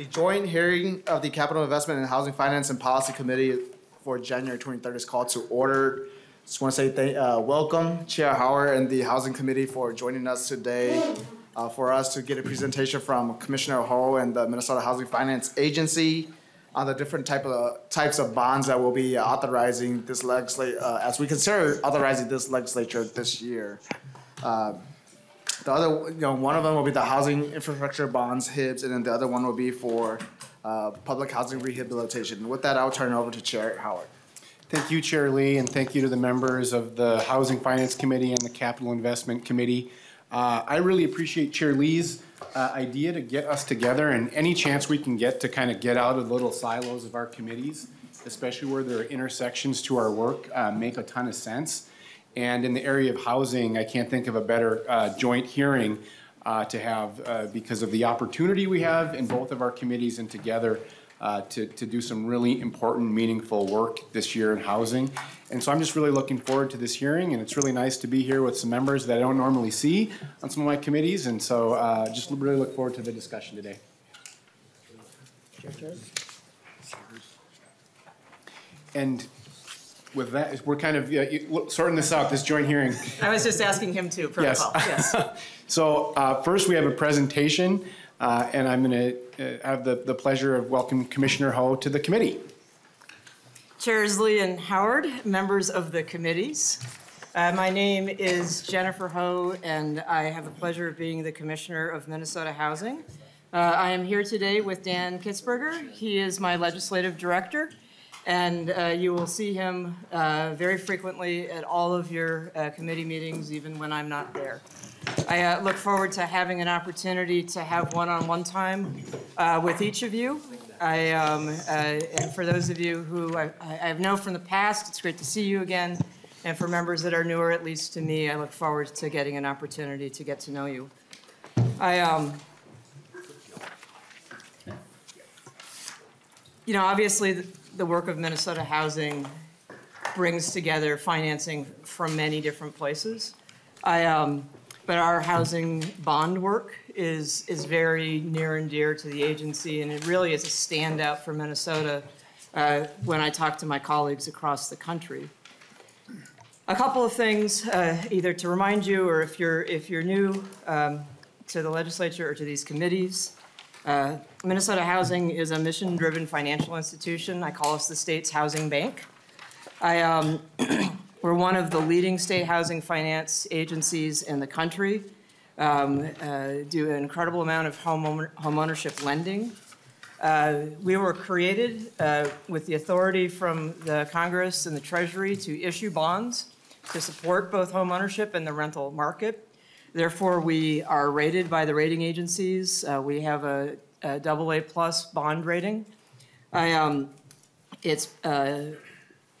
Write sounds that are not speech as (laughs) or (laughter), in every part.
The joint hearing of the Capital Investment and Housing Finance and Policy Committee for January twenty-third is called to order. Just want to say thank, uh, welcome Chair Howard and the Housing Committee for joining us today. Uh, for us to get a presentation from Commissioner Ho and the Minnesota Housing Finance Agency on the different type of, types of bonds that will be authorizing this legislate, uh, as we consider authorizing this legislature this year. Uh, the other, you know, one of them will be the housing infrastructure bonds, HIBs, and then the other one will be for uh, public housing rehabilitation. With that, I'll turn it over to Chair Howard. Thank you, Chair Lee, and thank you to the members of the Housing Finance Committee and the Capital Investment Committee. Uh, I really appreciate Chair Lee's uh, idea to get us together and any chance we can get to kind of get out of the little silos of our committees, especially where there are intersections to our work, uh, make a ton of sense. And in the area of housing, I can't think of a better uh, joint hearing uh, to have uh, because of the opportunity we have in both of our committees and together uh, to, to do some really important, meaningful work this year in housing. And so I'm just really looking forward to this hearing, and it's really nice to be here with some members that I don't normally see on some of my committees, and so uh, just really look forward to the discussion today. And with that, we're kind of yeah, you- sorting this out, this joint hearing. I was just asking him too, Yes. protocol, yes. (laughs) So uh, first, we have a presentation, uh, and I'm going to have the the pleasure of welcoming Commissioner Ho to the committee. Chairs Lee and Howard, members of the committees. Uh, My name is Jennifer Ho, and I have the pleasure of being the Commissioner of Minnesota Housing. Uh, I am here today with Dan Kitzberger. He is my legislative director, and uh, you will see him uh, very frequently at all of your uh, committee meetings, even when I'm not there. I uh, look forward to having an opportunity to have one-on-one time uh, with each of you. I, um, uh, and for those of you who I, I have known from the past, it's great to see you again. And for members that are newer, at least to me, I look forward to getting an opportunity to get to know you. I, um, you know, obviously, the, work of Minnesota Housing brings together financing from many different places. I, um, but our housing bond work is, is very near and dear to the agency, and it really is a standout for Minnesota uh, when I talk to my colleagues across the country. A couple of things, uh, either to remind you, or if you're, if you're new um, to the legislature or to these committees, uh, Minnesota Housing is a mission-driven financial institution. I call us the state's housing bank. I, um, (clears throat) we're one of the leading state housing finance agencies in the country. Um, uh, do an incredible amount of home ownership lending. Uh, we were created uh, with the authority from the Congress and the Treasury to issue bonds to support both home ownership and the rental market. Therefore, we are rated by the rating agencies. Uh, we have a, a double A plus bond rating. Um, it's uh,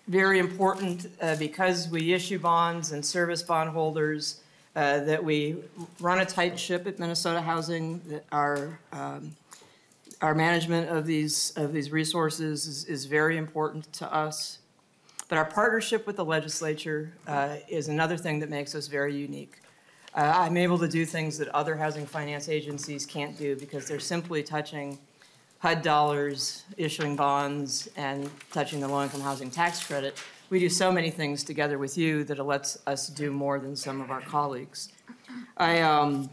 very important uh, because we issue bonds and service bondholders that we run a tight ship at Minnesota Housing. That our um, our management of these of these resources is, very important to us. But our partnership with the legislature is another thing that makes us very unique. Uh, I'm able to do things that other housing finance agencies can't do because they're simply touching HUD dollars, issuing bonds, and touching the low-income housing tax credit. We do so many things together with you that it lets us do more than some of our colleagues. I, um,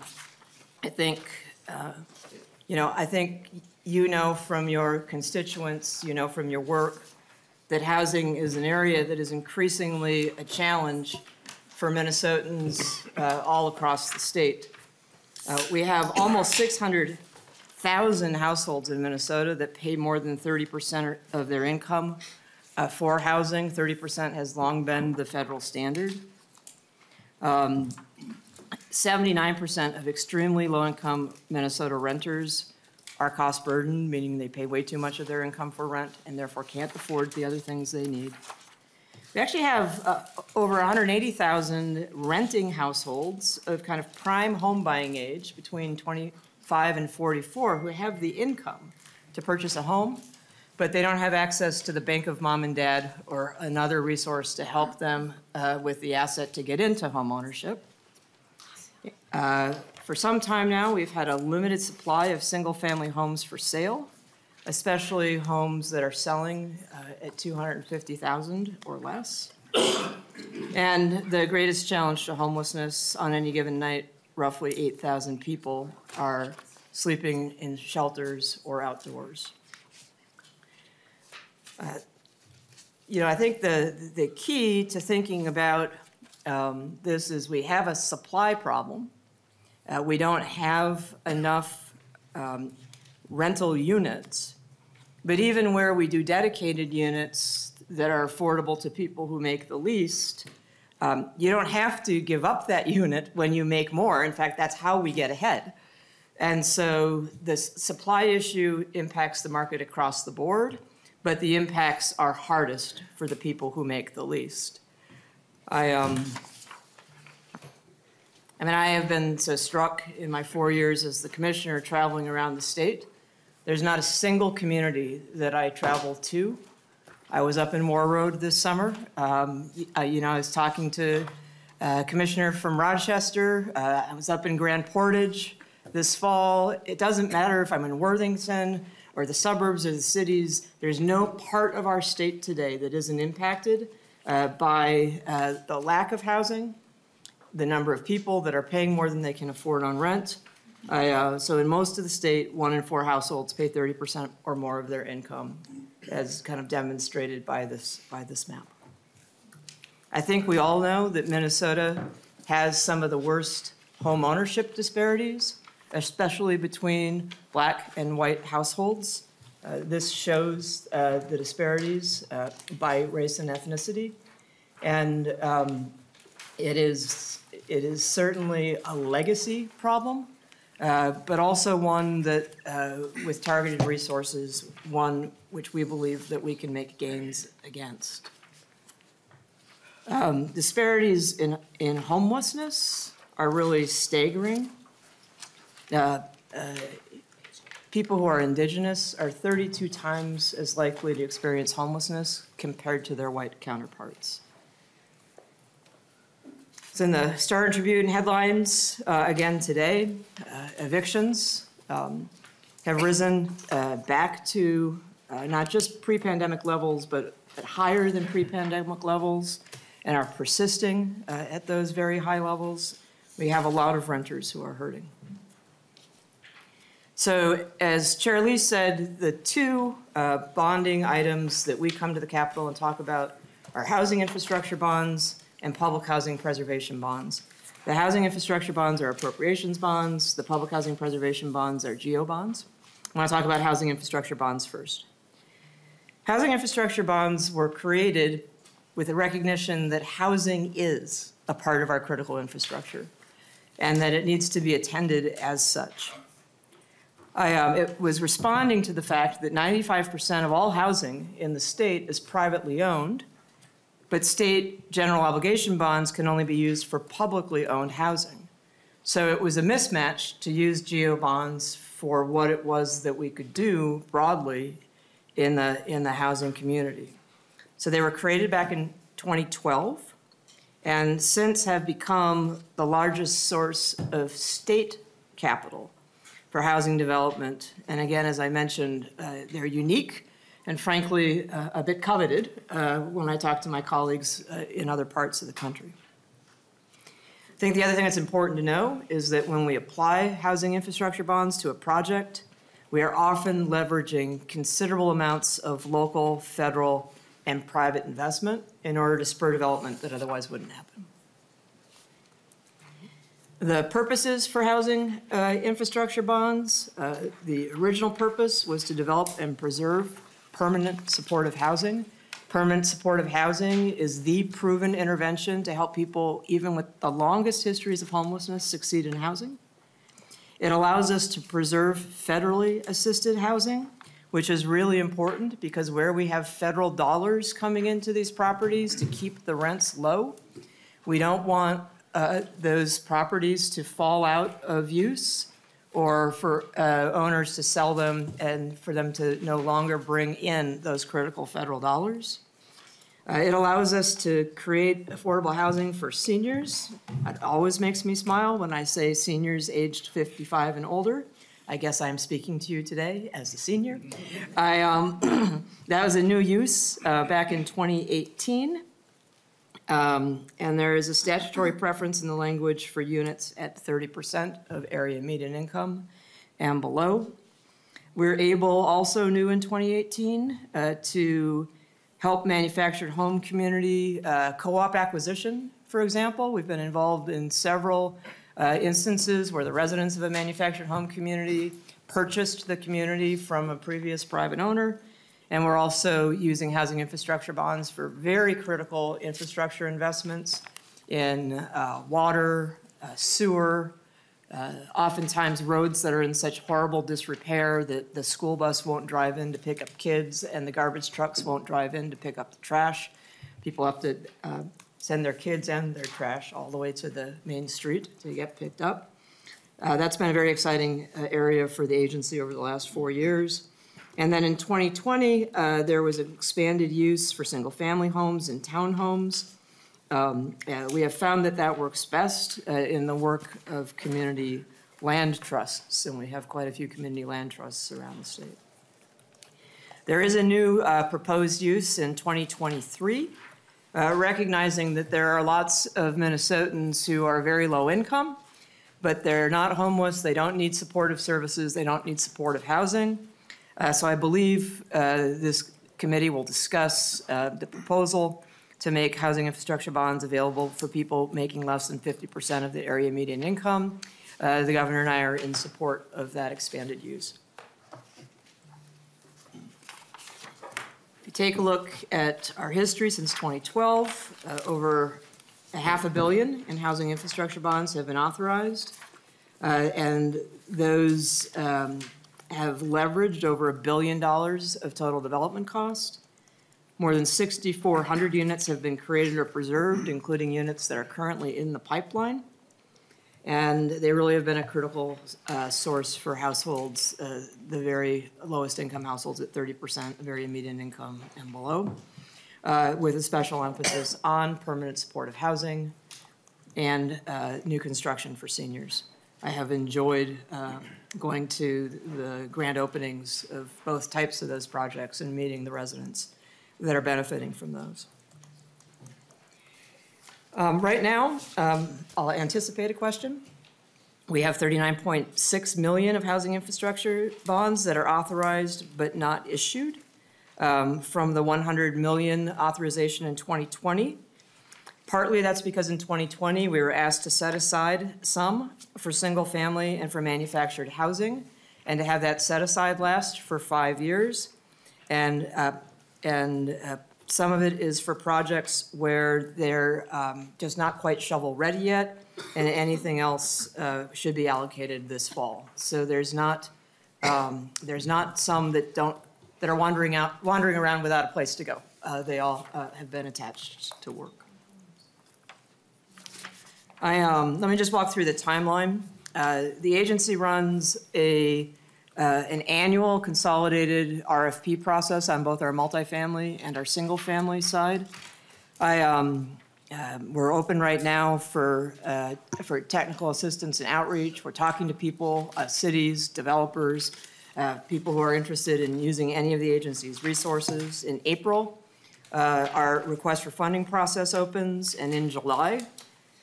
I think, uh, you know, I think you know from your constituents, you know from your work, that housing is an area that is increasingly a challenge for Minnesotans uh, all across the state. Uh, we have almost 600,000 households in Minnesota that pay more than 30% of their income uh, for housing. 30% has long been the federal standard. 79% um, of extremely low-income Minnesota renters are cost burdened, meaning they pay way too much of their income for rent and therefore can't afford the other things they need. We actually have uh, over 180,000 renting households of kind of prime home buying age between 25 and 44 who have the income to purchase a home, but they don't have access to the bank of mom and dad or another resource to help them uh, with the asset to get into home ownership. Uh, for some time now, we've had a limited supply of single-family homes for sale. Especially homes that are selling uh, at 250,000 or less. And the greatest challenge to homelessness on any given night, roughly 8,000 people are sleeping in shelters or outdoors. Uh, You know, I think the, the key to thinking about um, this is we have a supply problem. Uh, We don't have enough um, rental units. But even where we do dedicated units that are affordable to people who make the least, um, you don't have to give up that (laughs) unit when you make more. In fact, that's how we get ahead. And so this supply issue impacts the market across the board, but the impacts are hardest for the people who make the least. I, um, I mean, I have been so struck in my four years as the commissioner traveling around the state. There's not a single community that I travel to. I was up in Moorhead this summer. Um, I- you know, I was talking to a commissioner from Rochester. Uh, I was up in Grand Portage this fall. It doesn't matter if I'm in Worthington or the suburbs or the cities. There's no part of our state today that isn't impacted uh, by uh, the lack of housing, the number of people that are paying more than they can afford on rent. I, uh, so in most of the state, one in four households pay thirty percent or more of their income, as kind of demonstrated by this, by this map. I think we all know that Minnesota has some of the worst home ownership disparities, especially between black and white households. Uh, This shows uh, the disparities uh, by race and ethnicity. And um, it is, it is certainly a legacy problem, uh, but also one that, uh, with targeted resources, one which we believe that we can make gains against. Um, Disparities in, in homelessness are really staggering. Uh, uh, People who are indigenous are 32 times as likely to experience homelessness compared to their white counterparts. It's in the Star Tribune headlines uh, again today. Uh, evictions um, have risen uh, back to uh, not just pre-pandemic levels, but at higher than pre-pandemic levels, and are persisting uh, at those very high levels. We have a lot of renters who are hurting. So as Chair Lee said, the two uh, bonding items that we come to the Capitol and talk about are housing infrastructure bonds and public housing preservation bonds. The housing infrastructure bonds are appropriations bonds. The public housing preservation bonds are GO bonds. I want to talk about housing infrastructure bonds first. Housing infrastructure bonds were created with a recognition that housing is a part of our critical infrastructure and that it needs to be attended as such. I, um, it was responding to the fact that 95% of all housing in the state is privately owned, but state general obligation bonds can only be used for publicly owned housing. So it was a mismatch to use GO bonds for what it was that we could do broadly in the, in the housing community. So they were created back in 2012 and since have become the largest source of state capital for housing development. And again, as I mentioned, uh, they're unique and frankly uh, a bit coveted uh, when I talk to my colleagues uh, in other parts of the country. I think the other thing that's important to know is that when we apply housing infrastructure bonds to a project, we are often leveraging considerable amounts of local, federal, and private investment in order to spur development that otherwise wouldn't happen. The purposes for housing uh, infrastructure bonds, uh, the original purpose was to develop and preserve permanent supportive housing. Permanent supportive housing is the proven intervention to help people, even with the longest histories of homelessness, succeed in housing. It allows us to preserve federally assisted housing, which is really important because where we have federal dollars coming into these properties to keep the rents low, we don't want uh, those properties to fall out of use or for uh, owners to sell them and for them to no longer bring in those critical federal dollars. Uh, It allows us to create affordable housing for seniors. It always makes me smile when I say seniors aged 55 and older, I guess I'm speaking to you today as a senior. I, um, (clears throat) that was a new use uh, back in 2018. Um, And there is a statutory preference in the language for units at 30% of area median income and below. We're able, also new in 2018, uh, to help manufactured home community uh, co-op acquisition, for example. We've been involved in several uh, instances where the residents of a manufactured home community purchased the community from a previous private owner. And we're also using housing infrastructure bonds for very critical infrastructure investments in uh, water, uh, sewer, uh, oftentimes roads that are in such horrible disrepair that the school bus won't drive in to pick up kids and the garbage trucks won't drive in to pick up the trash. People have to uh, send their kids and their trash all the way to the main street to get picked up. Uh, That's been a very exciting uh, area for the agency over the last four years. And then in 2020, uh, there was an expanded use for single-family homes and townhomes. Um, uh, We have found that that works best uh, in the work of community land trusts, and we have quite a few community land trusts around the state. There is a new uh, proposed use in 2023, uh, recognizing that there are lots of Minnesotans who are very low income, but they're not homeless, they don't need supportive services, they don't need supportive housing. Uh, So I believe uh, this committee will discuss uh, the proposal to make housing infrastructure bonds available for people making less than 50% of the area median income. Uh, The governor and I are in support of that expanded use. If you take a look at our history since 2012, uh, over a half a billion in housing infrastructure bonds have been authorized. Uh, And those um, have leveraged over a billion dollars of total development cost. More than 6,400 units have been created or preserved, including units that are currently in the pipeline. And they really have been a critical uh, source for households, uh, the very lowest income households at 30% of area median income and below, uh, with a special emphasis on permanent supportive housing and uh, new construction for seniors. I have enjoyed uh, going to the grand openings of both types of those projects and meeting the residents that are benefiting from those. Um, Right now, um, I'll anticipate a question. We have 39.6 million of housing infrastructure bonds that are authorized but not issued um, from the 100 million authorization in 2020. Partly that's because in 2020, we were asked to set aside some for single-family and for manufactured housing, and to have that set aside last for five years. And, uh, and uh, some of it is for projects where they're um, just not quite shovel-ready yet, and anything else uh, should be allocated this fall. So there's not, um, there's not some that don't, that are wandering out, wandering around without a place to go. Uh, They all uh, have been attached to work. I, um, let me just walk through the timeline. Uh, The agency runs a, uh, an annual consolidated RFP process on both our multifamily and our single-family side. I, um, um, we're open right now for, uh, for technical assistance and outreach. We're talking to people, uh, cities, developers, uh, people who are interested in using any of the agency's resources. In April, uh, our request for funding process opens, and in July,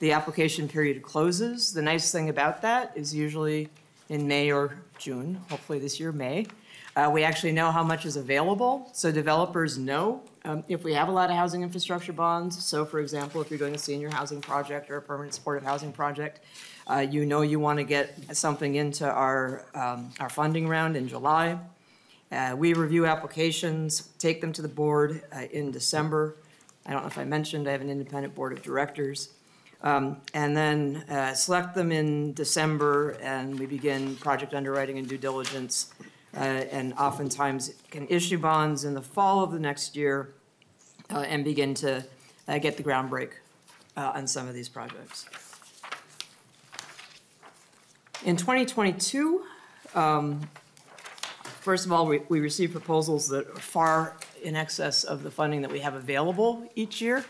the application period closes. The nice thing about that is usually in May or June, hopefully this year, May, uh, we actually know how much is available, so developers know um, if we have a lot of housing infrastructure bonds. So for example, if you're doing a senior housing project or a permanent supportive housing project, uh, you know you want to get something into our, um, our funding round in July. Uh, We review applications, take them to the board uh, in December. I don't know if I mentioned, I have an independent board of directors. Um, And then uh, select them in December, and we begin project underwriting and due diligence. uh, And oftentimes can issue bonds in the fall of the next year uh, and begin to uh, get the ground break uh, on some of these projects. In 2022, um, first of all, we we received proposals that are far in excess of the funding that we have available each year.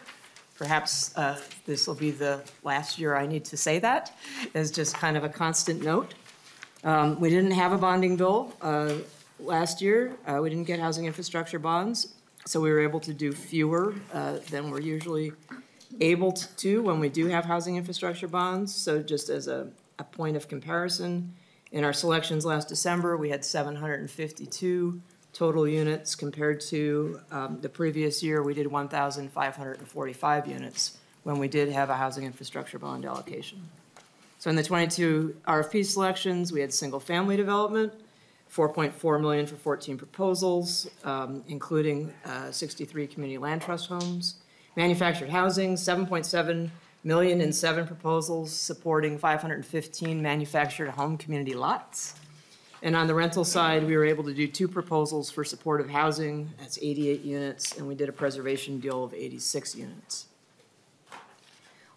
Perhaps uh, this will be the last year I need to say that, as just kind of a constant note. Um, We didn't have a bonding bill uh, last year. Uh, We didn't get housing infrastructure bonds, so we were able to do fewer uh, than we're usually able to when we do have housing infrastructure bonds. So just as a, a point of comparison, in our selections last December, we had 752 total units compared to um, the previous year, we did 1,545 units when we did have a housing infrastructure bond allocation. So in the 22 RFP selections, we had single-family development, 4.4 million for 14 proposals, um, including uh, 63 community land trust homes. Manufactured housing, 7.7 million in seven proposals, supporting 515 manufactured home community lots. And on the rental side, we were able to do two proposals for supportive housing, that's 88 units, and we did a preservation deal of 86 units.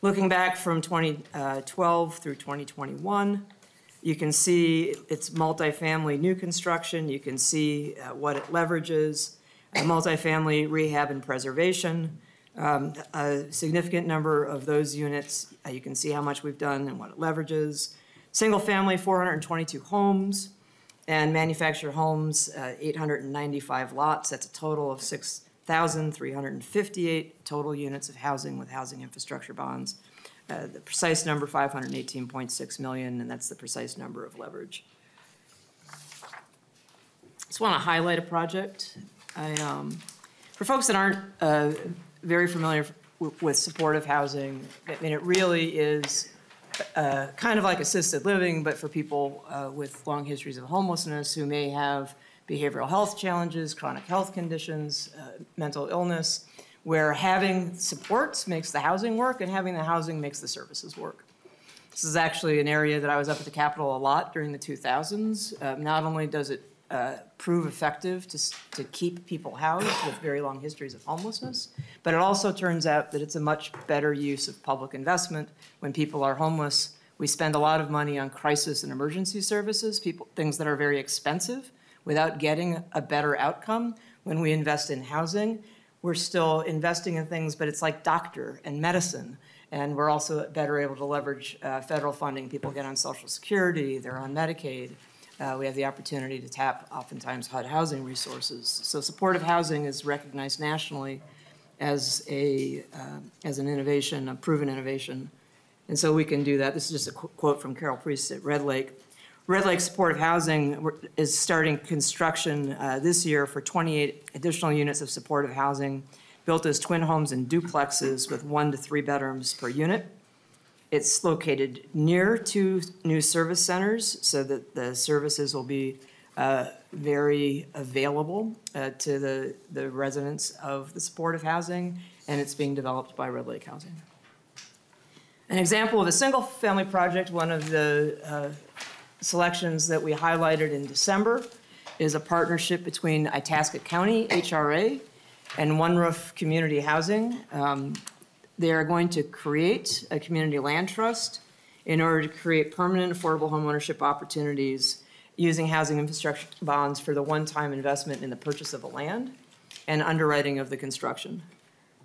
Looking back from 2012 through 2021, you can see it's multifamily new construction, you can see uh, what it leverages, uh, multifamily rehab and preservation. Um, A significant number of those units, uh, you can see how much we've done and what it leverages. Single-family, 422 homes, and manufactured homes, uh, 895 lots. That's a total of 6,358 total units of housing with housing infrastructure bonds. Uh, The precise number, 518.6 million, and that's the precise number of leverage. Just want to highlight a project. I, um, For folks that aren't uh, very familiar with supportive housing, I mean, it really is uh, kind of like assisted living, but for people uh, with long histories of homelessness who may have behavioral health challenges, chronic health conditions, uh, mental illness, where having supports makes the housing work and having the housing makes the services work. This is actually an area that I was up at the Capitol a lot during the 2000s. Uh, Not only does it uh, prove effective to, to keep people housed with very long histories of homelessness, but it also turns out that it's a much better use of public investment. When people are homeless, we spend a lot of money on crisis and emergency services, people, things that are very expensive, without getting a better outcome. When we invest in housing, we're still investing in things, but it's like doctor and medicine. And we're also better able to leverage uh, federal funding. People get on Social Security, they're on Medicaid. Uh, We have the opportunity to tap oftentimes HUD housing resources. So supportive housing is recognized nationally as a, uh, as an innovation, a proven innovation. And so we can do that. This is just a qu- quote from Carol Priest at Red Lake. Red Lake Supportive Housing is starting construction uh, this year for 28 additional units of supportive housing, built as twin homes and duplexes with one to three bedrooms per unit. It's located near two new service centers, so that the services will be uh, very available uh, to the, the residents of the supportive housing, and it's being developed by Red Lake Housing. An example of a single-family project, one of the uh, selections that we highlighted in December is a partnership between Itasca County HRA and One Roof Community Housing. Um, They are going to create a community land trust in order to create permanent affordable homeownership opportunities using housing infrastructure bonds for the one-time investment in the purchase of the land and underwriting of the construction.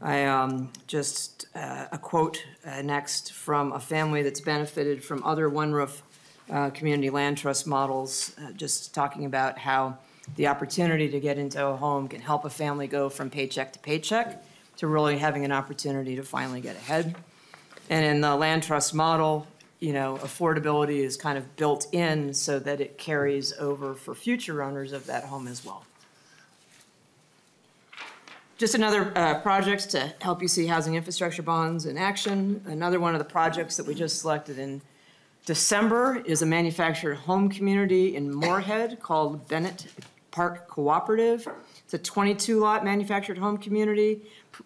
I, um, just, uh, a quote, uh, next from a family that's benefited from other One Roof, uh, community land trust models, uh, just talking about how the opportunity to get into a home can help a family go from paycheck to paycheck to really having an opportunity to finally get ahead. And in the land trust model, you know, affordability is kind of built in so that it carries over for future owners of that home as well. Just another uh, project to help you see housing infrastructure bonds in action. Another one of the projects that we just selected in December is a manufactured home community in Moorhead called Bennett Park Cooperative. It's a 22-lot manufactured home community,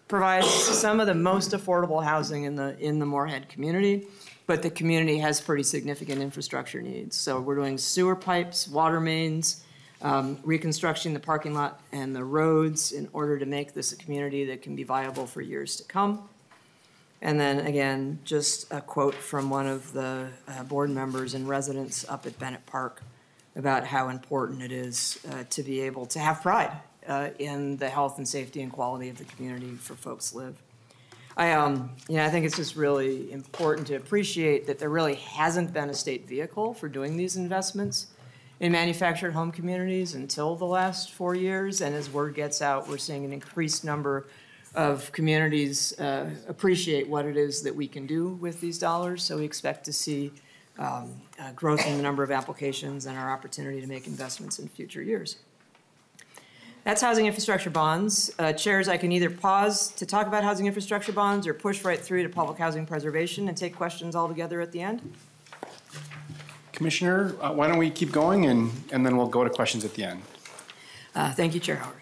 provides some of the most affordable housing in the, in the Moorhead community, but the community has pretty significant infrastructure needs. So we're doing sewer pipes, water mains, um, reconstructing the parking lot and the roads in order to make this a community that can be viable for years to come. And then again, just a quote from one of the uh, board members and residents up at Bennett Park about how important it is uh, to be able to have pride uh, in the health and safety and quality of the community for folks live. I, um, you know, I think it's just really important to appreciate that there really hasn't been a state vehicle for doing these investments. in manufactured home communities until the last four years. And as word gets out, we're seeing an increased number of communities uh, appreciate what it is that we can do with these dollars. So we expect to see um, uh, growth in the number of applications and our opportunity to make investments in future years. That's housing infrastructure bonds. Uh, Chairs, I can either pause to talk about housing infrastructure bonds or push right through to public housing preservation and take questions all together at the end. Commissioner, uh, why don't we keep going and, and then we'll go to questions at the end. Uh, Thank you, Chair Howard.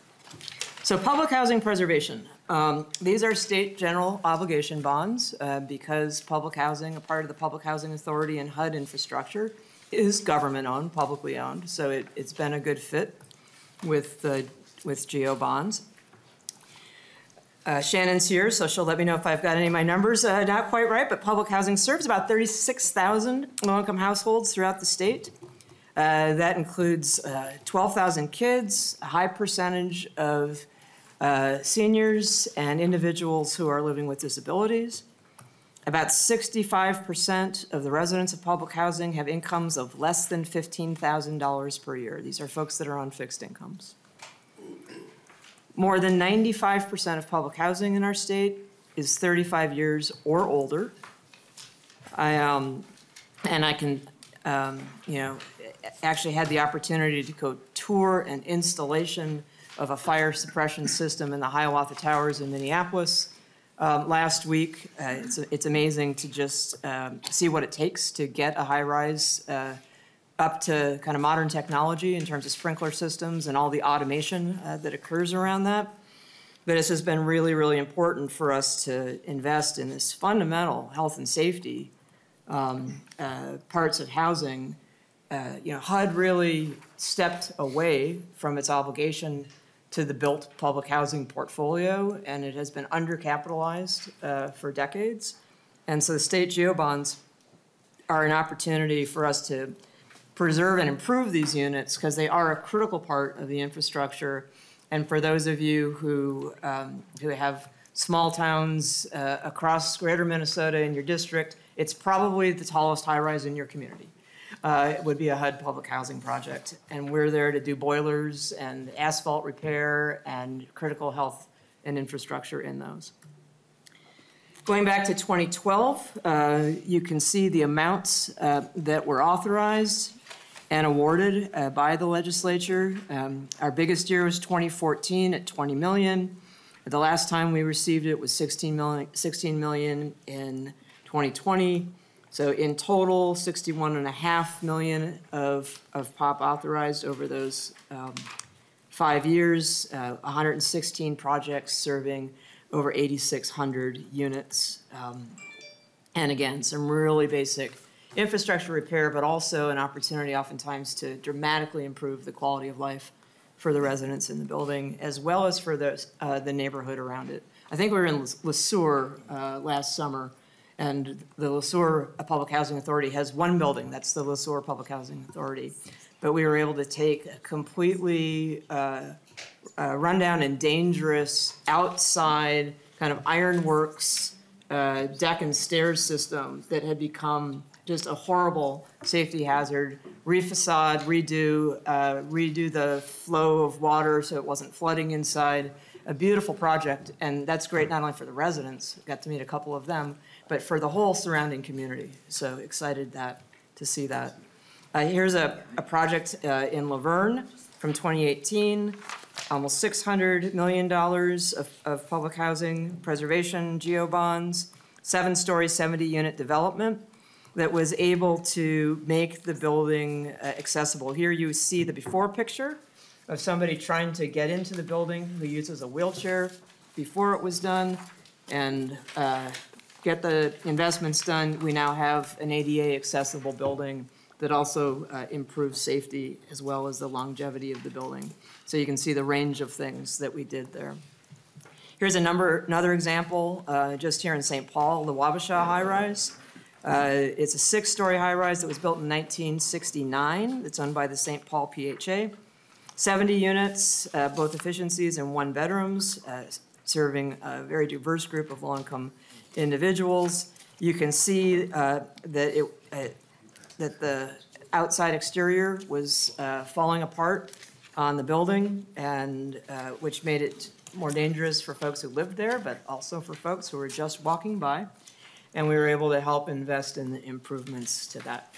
So public housing preservation. Um, These are state general obligation bonds uh, because public housing, a part of the Public Housing Authority and HUD infrastructure, is government-owned, publicly owned. So it- it's been a good fit with, the with GO bonds. Uh, Shannon's here, so she'll let me know if I've got any of my numbers uh, not quite right, but public housing serves about 36,000 low-income households throughout the state. Uh, That includes uh, 12,000 kids, a high percentage of uh, seniors and individuals who are living with disabilities. About 65% of the residents of public housing have incomes of less than $15,000 per year. These are folks that are on fixed incomes. More than 95% of public housing in our state is 35 years or older. I, um, and I can, um, you know, actually had the opportunity to go tour an installation of a fire suppression system in the Hiawatha Towers in Minneapolis um, last week. Uh, it's, it's amazing to just um, see what it takes to get a high-rise uh, up to kind of modern technology in terms of sprinkler systems and all the automation uh, that occurs around that. But this has been really, really important for us to invest in this fundamental health and safety um, uh, parts of housing. Uh, you know, HUD really stepped away from its obligation to the built public housing portfolio, and it has been undercapitalized uh, for decades. And so the state GO bonds are an opportunity for us to preserve and improve these units because they are a critical part of the infrastructure. And for those of you who, um, who have small towns uh, across greater Minnesota in your district, it's probably the tallest high-rise in your community. Uh, It would be a HUD public housing project. And we're there to do boilers and asphalt repair and critical health and infrastructure in those. Going back to 2012, uh, you can see the amounts uh, that were authorized and awarded uh, by the legislature. Um, Our biggest year was 2014 at 20 million. The last time we received it was 16 million, 16 million in 2020. So in total, 61 and a half million of, of POP authorized over those um, five years, uh, 116 projects serving over 8,600 units. Um, And again, some really basic infrastructure repair, but also an opportunity oftentimes to dramatically improve the quality of life for the residents in the building, as well as for the, uh, the neighborhood around it. I think we were in Le Sueur uh, last summer, and the Le Sueur Public Housing Authority has one building, that's the Le Sueur Public Housing Authority. But we were able to take a completely uh, uh, rundown and dangerous outside kind of ironworks uh, deck and stairs system that had become just a horrible safety hazard. Refacade, redo, uh, redo the flow of water so it wasn't flooding inside. A beautiful project, and that's great not only for the residents, got to meet a couple of them, but for the whole surrounding community. So excited that to see that. Uh, here's a, a project uh, in Luverne from 2018, almost $600 million of, of public housing preservation GO bonds, seven-story, 70-unit development that was able to make the building uh, accessible. Here you see the before picture of somebody trying to get into the building who uses a wheelchair before it was done, and uh, get the investments done. We now have an ADA accessible building that also uh, improves safety as well as the longevity of the building. So you can see the range of things that we did there. Here's a number, another example, uh, just here in St. Paul, the Wabasha High Rise. Uh, It's a six-story high-rise that was built in 1969. It's owned by the St. Paul PHA. 70 units, uh, both efficiencies and one bedrooms, uh, serving a very diverse group of low-income individuals. You can see uh, that it, uh, that the outside exterior was uh, falling apart on the building, and, which made it more dangerous for folks who lived there, but also for folks who were just walking by. And we were able to help invest in the improvements to that.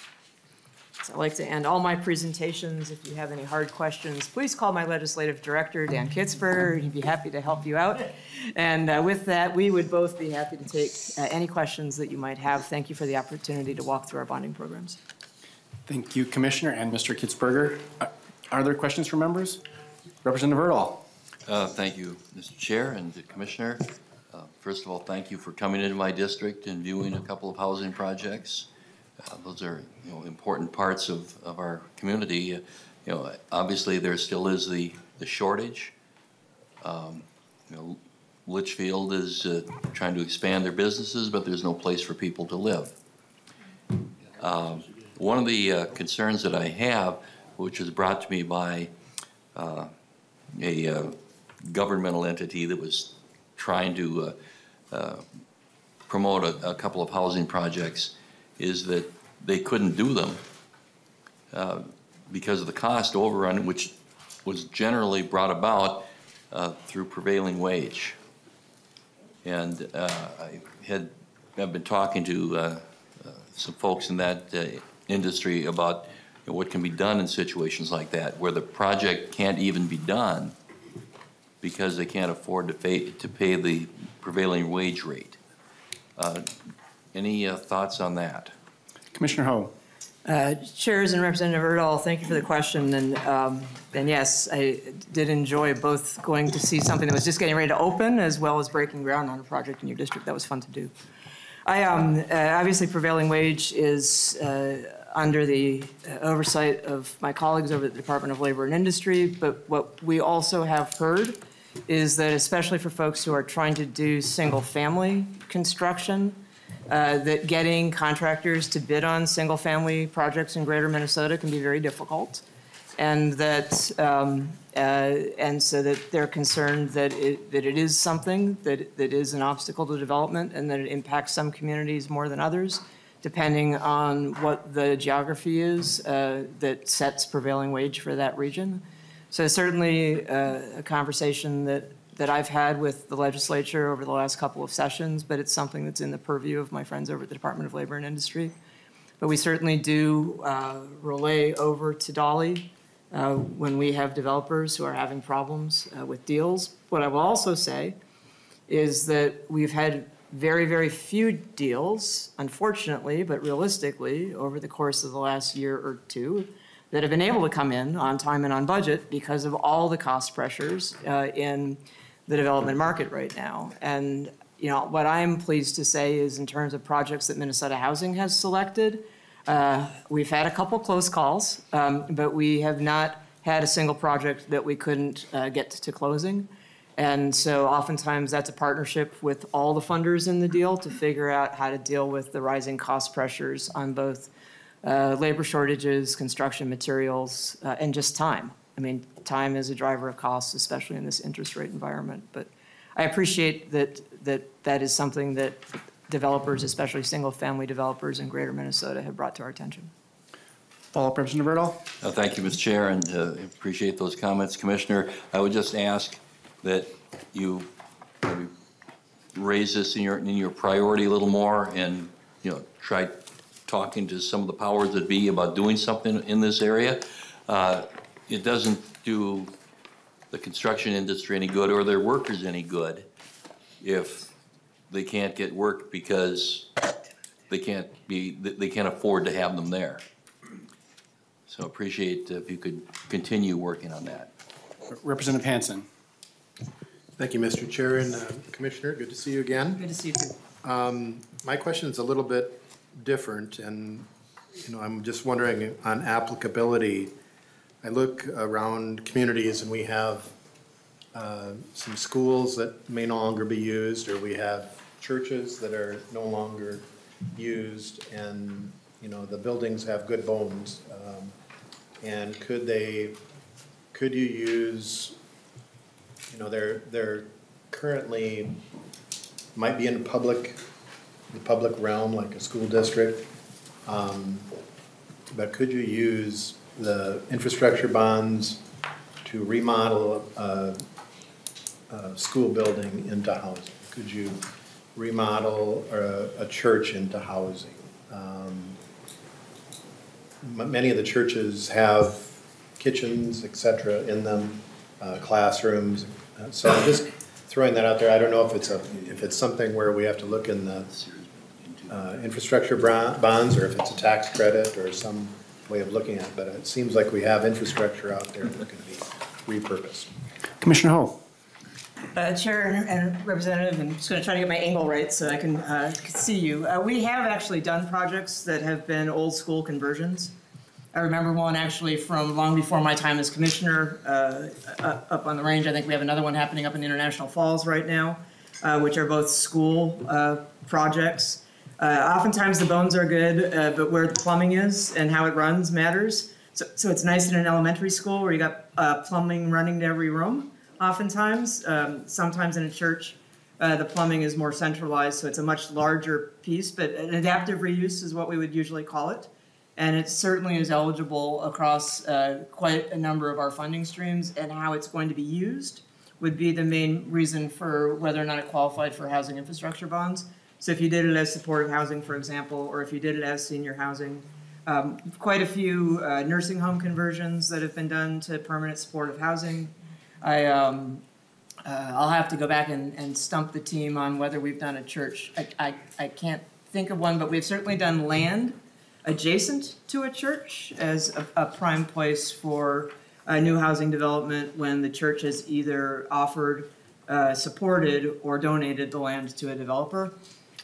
So I'd like to end all my presentations. If you have any hard questions, please call my legislative director, Dan Kitzberger. He'd be happy to help you out. And uh, with that, we would both be happy to take uh, any questions that you might have. Thank you for the opportunity to walk through our bonding programs. Thank you, Commissioner and Mr. Kitzberger. Uh, Are there questions from members? Representative Urdahl. Uh, Thank you, Mr. Chair and the Commissioner. Uh, First of all, thank you for coming into my district and viewing a couple of housing projects. Uh, Those are, you know, important parts of, of our community. Uh, You know, obviously, there still is the, the shortage. Um, You know, Litchfield is uh, trying to expand their businesses, but there's no place for people to live. Um, One of the uh, concerns that I have, which was brought to me by uh, a uh, governmental entity that was trying to uh, uh, promote a, a couple of housing projects is that they couldn't do them uh, because of the cost overrun, which was generally brought about through prevailing wage. And I had, I've been talking to some folks in that industry about you know, what can be done in situations like that, where the project can't even be done because they can't afford to pay, to pay the prevailing wage rate. Uh, Any uh, thoughts on that? Commissioner Ho. Uh, Chairs and Representative Urdahl, thank you for the question. And, um, and yes, I did enjoy both going to see something that was just getting ready to open as well as breaking ground on a project in your district. That was fun to do. I, um, uh, obviously prevailing wage is, uh, under the uh, oversight of my colleagues over at the Department of Labor and Industry. But what we also have heard is that especially for folks who are trying to do single-family construction, uh, that getting contractors to bid on single-family projects in greater Minnesota can be very difficult. And that, um, uh, and so that they're concerned that it, that it is something that, that is an obstacle to development and that it impacts some communities more than others, depending on what the geography is uh, that sets prevailing wage for that region. So certainly uh, a conversation that, that I've had with the legislature over the last couple of sessions, but it's something that's in the purview of my friends over at the Department of Labor and Industry. But we certainly do uh, relay over to Dolly uh, when we have developers who are having problems uh, with deals. What I will also say is that we've had very, very few deals, unfortunately, but realistically, over the course of the last year or two, that have been able to come in on time and on budget because of all the cost pressures uh, in the development market right now. And, you know, what I'm pleased to say is in terms of projects that Minnesota Housing has selected, uh, we've had a couple close calls, um, but we have not had a single project that we couldn't uh, get to closing. And so oftentimes that's a partnership with all the funders in the deal to figure out how to deal with the rising cost pressures on both uh, labor shortages, construction materials, uh, and just time. I mean, time is a driver of costs, especially in this interest rate environment. But I appreciate that that, that is something that developers, especially single-family developers in greater Minnesota, have brought to our attention. Follow-up, Representative Urdahl. Uh, Thank you, Mr. Chair, and uh, appreciate those comments, Commissioner. I would just ask that you maybe raise this in your, in your priority a little more and, you know, try talking to some of the powers that be about doing something in this area. Uh, It doesn't do the construction industry any good or their workers any good if they can't get work because they can't be, they can't afford to have them there. So appreciate if you could continue working on that. Representative Hanson. Thank you, Mr. Chair and uh, Commissioner. Good to see you again. Good to see you too. Um, My question is a little bit different, and, you know, I'm just wondering on applicability. I look around communities and we have uh, some schools that may no longer be used, or we have churches that are no longer used, and, you know, the buildings have good bones. Um, And could they, could you use you know, they're, they're currently, might be in public, the public realm, like a school district. Um, but could you use the infrastructure bonds to remodel a, a school building into housing? Could you remodel a, a church into housing? Um, Many of the churches have kitchens, et cetera, in them, uh, classrooms. Uh, So I'm just throwing that out there. I don't know if it's a, if it's something where we have to look in the uh, infrastructure bonds, or if it's a tax credit, or some way of looking at it, but it seems like we have infrastructure out there that can be repurposed. Commissioner Ho? Uh, Chair and Representative, I'm just going to try to get my angle right so I can uh, can see you. Uh, We have actually done projects that have been old school conversions. I remember one actually from long before my time as commissioner uh, uh, up on the range. I think we have another one happening up in International Falls right now, uh, which are both school uh, projects. Uh, Oftentimes, the bones are good, uh, but where the plumbing is and how it runs matters. So, so it's nice in an elementary school where you got uh, plumbing running to every room. Oftentimes, um, sometimes in a church, uh, the plumbing is more centralized, so it's a much larger piece. But an adaptive reuse is what we would usually call it, and it certainly is eligible across uh, quite a number of our funding streams. And how it's going to be used would be the main reason for whether or not it qualified for housing infrastructure bonds. So if you did it as supportive housing, for example, or if you did it as senior housing, um, quite a few uh, nursing home conversions that have been done to permanent supportive housing. I, um, uh, I'll have to go back and, and stump the team on whether we've done a church. I, I, I can't think of one, but we've certainly done land adjacent to a church as a, a prime place for uh, new housing development when the church has either offered, uh, supported, or donated the land to a developer.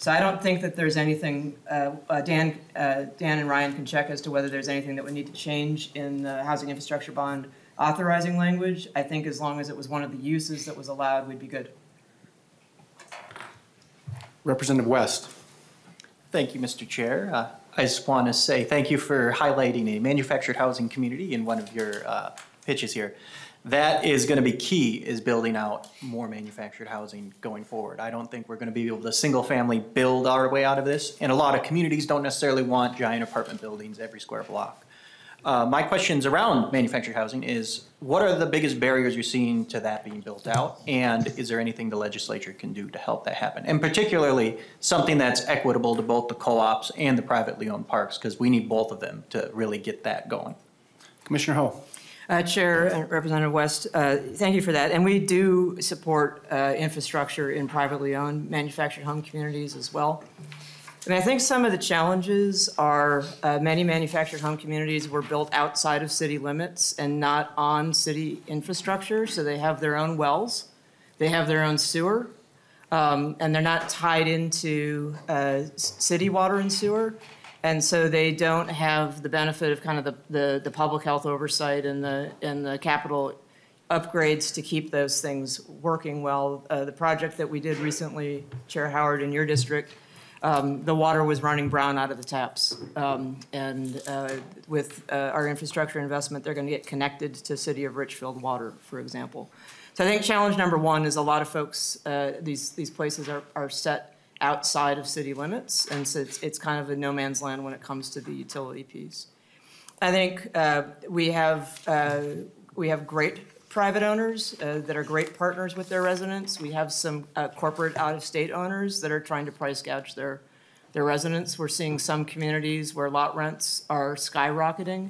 So I don't think that there's anything, uh, uh, Dan, uh, Dan and Ryan can check as to whether there's anything that would need to change in the housing infrastructure bond authorizing language. I think as long as it was one of the uses that was allowed, we'd be good. Representative West? Thank you, Mr. Chair. Uh, I just want to say thank you for highlighting a manufactured housing community in one of your uh, pitches here. That is going to be key, is building out more manufactured housing going forward. I don't think we're going to be able to single-family build our way out of this, and a lot of communities don't necessarily want giant apartment buildings every square block. Uh, My questions around manufactured housing is, what are the biggest barriers you're seeing to that being built out? And is there anything the legislature can do to help that happen? And particularly, something that's equitable to both the co-ops and the privately owned parks, because we need both of them to really get that going. Commissioner Ho? Uh, Chair and Representative West, uh, thank you for that. And we do support uh, infrastructure in privately owned manufactured home communities as well. And I think some of the challenges are uh, many manufactured home communities were built outside of city limits and not on city infrastructure, so they have their own wells, they have their own sewer, um, and they're not tied into uh, city water and sewer. And so they don't have the benefit of kind of the, the, the public health oversight and the, and the capital upgrades to keep those things working well. Uh, the project that we did recently, Chair Howard, in your district, um, the water was running brown out of the taps. Um, and uh, with uh, our infrastructure investment, they're going to get connected to City of Richfield water, for example. So I think challenge number one is a lot of folks, uh, these, these places are, are set outside of city limits, and so it's, it's kind of a no man's land when it comes to the utility piece. I think uh, we have, uh, we have great private owners uh, that are great partners with their residents. We have some uh, corporate out-of-state owners that are trying to price gouge their, their residents. We're seeing some communities where lot rents are skyrocketing,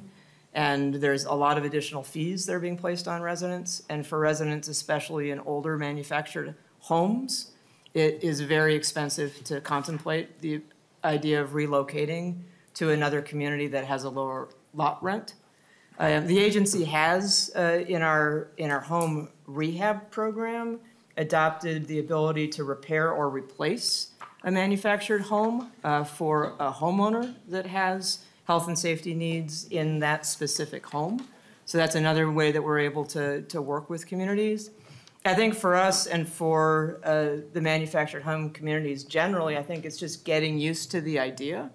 and there's a lot of additional fees that are being placed on residents. And for residents, especially in older manufactured homes, it is very expensive to contemplate the idea of relocating to another community that has a lower lot rent. Um, The agency has, uh, in our, in our home rehab program, adopted the ability to repair or replace a manufactured home uh, for a homeowner that has health and safety needs in that specific home. So that's another way that we're able to, to work with communities. I think for us and for uh, the manufactured home communities generally, I think it's just getting used to the idea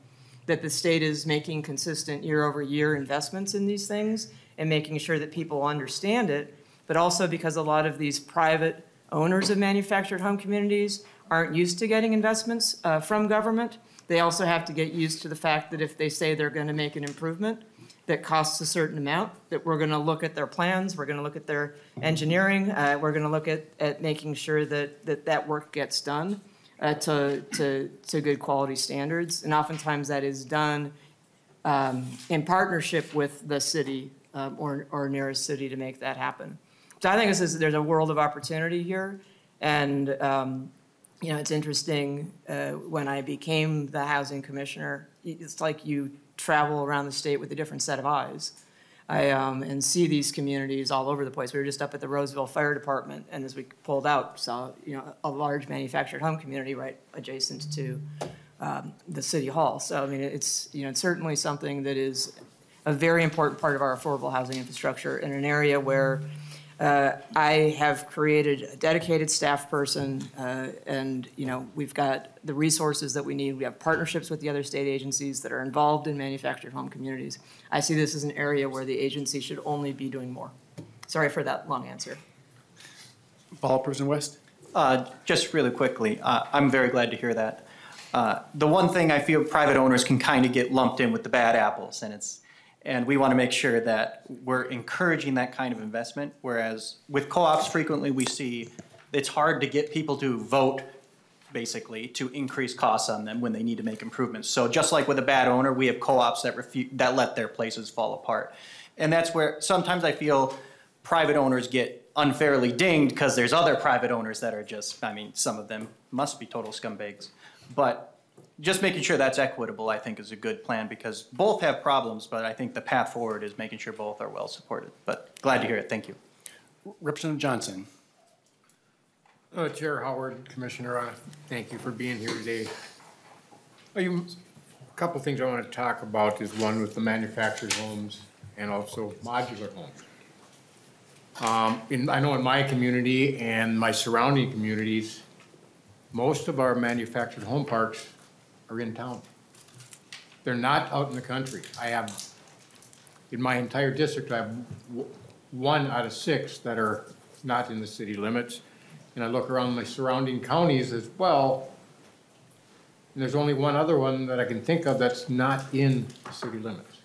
that the state is making consistent year-over-year investments in these things and making sure that people understand it, but also because a lot of these private owners of manufactured home communities aren't used to getting investments uh, from government. They also have to get used to the fact that if they say they're going to make an improvement, that costs a certain amount, that we're gonna look at their plans, we're gonna look at their engineering, uh, we're gonna look at, at making sure that, that that work gets done uh, to, to, to good quality standards. And oftentimes that is done um, in partnership with the city um, or, or nearest city to make that happen. So I think this is, there's a world of opportunity here. And, um, you know, it's interesting, uh, when I became the housing commissioner, it's like you travel around the state with a different set of eyes. I, um, and see these communities all over the place. We were just up at the Roseville Fire Department, and as we pulled out, saw, you know, a large manufactured home community right adjacent to, um, the city hall. So, I mean, it's, you know, it's certainly something that is a very important part of our affordable housing infrastructure in an area where uh, I have created a dedicated staff person, uh, and, you know, we've got the resources that we need. We have partnerships with the other state agencies that are involved in manufactured home communities. I see this as an area where the agency should only be doing more. Sorry for that long answer. Alderperson West? Uh, Just really quickly, uh, I'm very glad to hear that. Uh, The one thing I feel private owners can kind of get lumped in with the bad apples, and it's, and we want to make sure that we're encouraging that kind of investment, whereas with co-ops frequently, we see it's hard to get people to vote, basically, to increase costs on them when they need to make improvements. So just like with a bad owner, we have co-ops that refuse, that let their places fall apart. And that's where, sometimes I feel private owners get unfairly dinged because there's other private owners that are just, I mean, some of them must be total scumbags. But just making sure that's equitable, I think, is a good plan because both have problems, but I think the path forward is making sure both are well supported. But glad to hear it. Thank you. Representative Johnson? Uh, Chair Howard, Commissioner, uh, thank you for being here today. You- A couple things I want to talk about is one with the manufactured homes and also modular homes. Um, in, I know in my community and my surrounding communities, most of our manufactured home parks are in town. They're not out in the country. I have, in my entire district, I have one out of six that are not in the city limits. And I look around my surrounding counties as well, and there's only one other one that I can think of that's not in the city limits.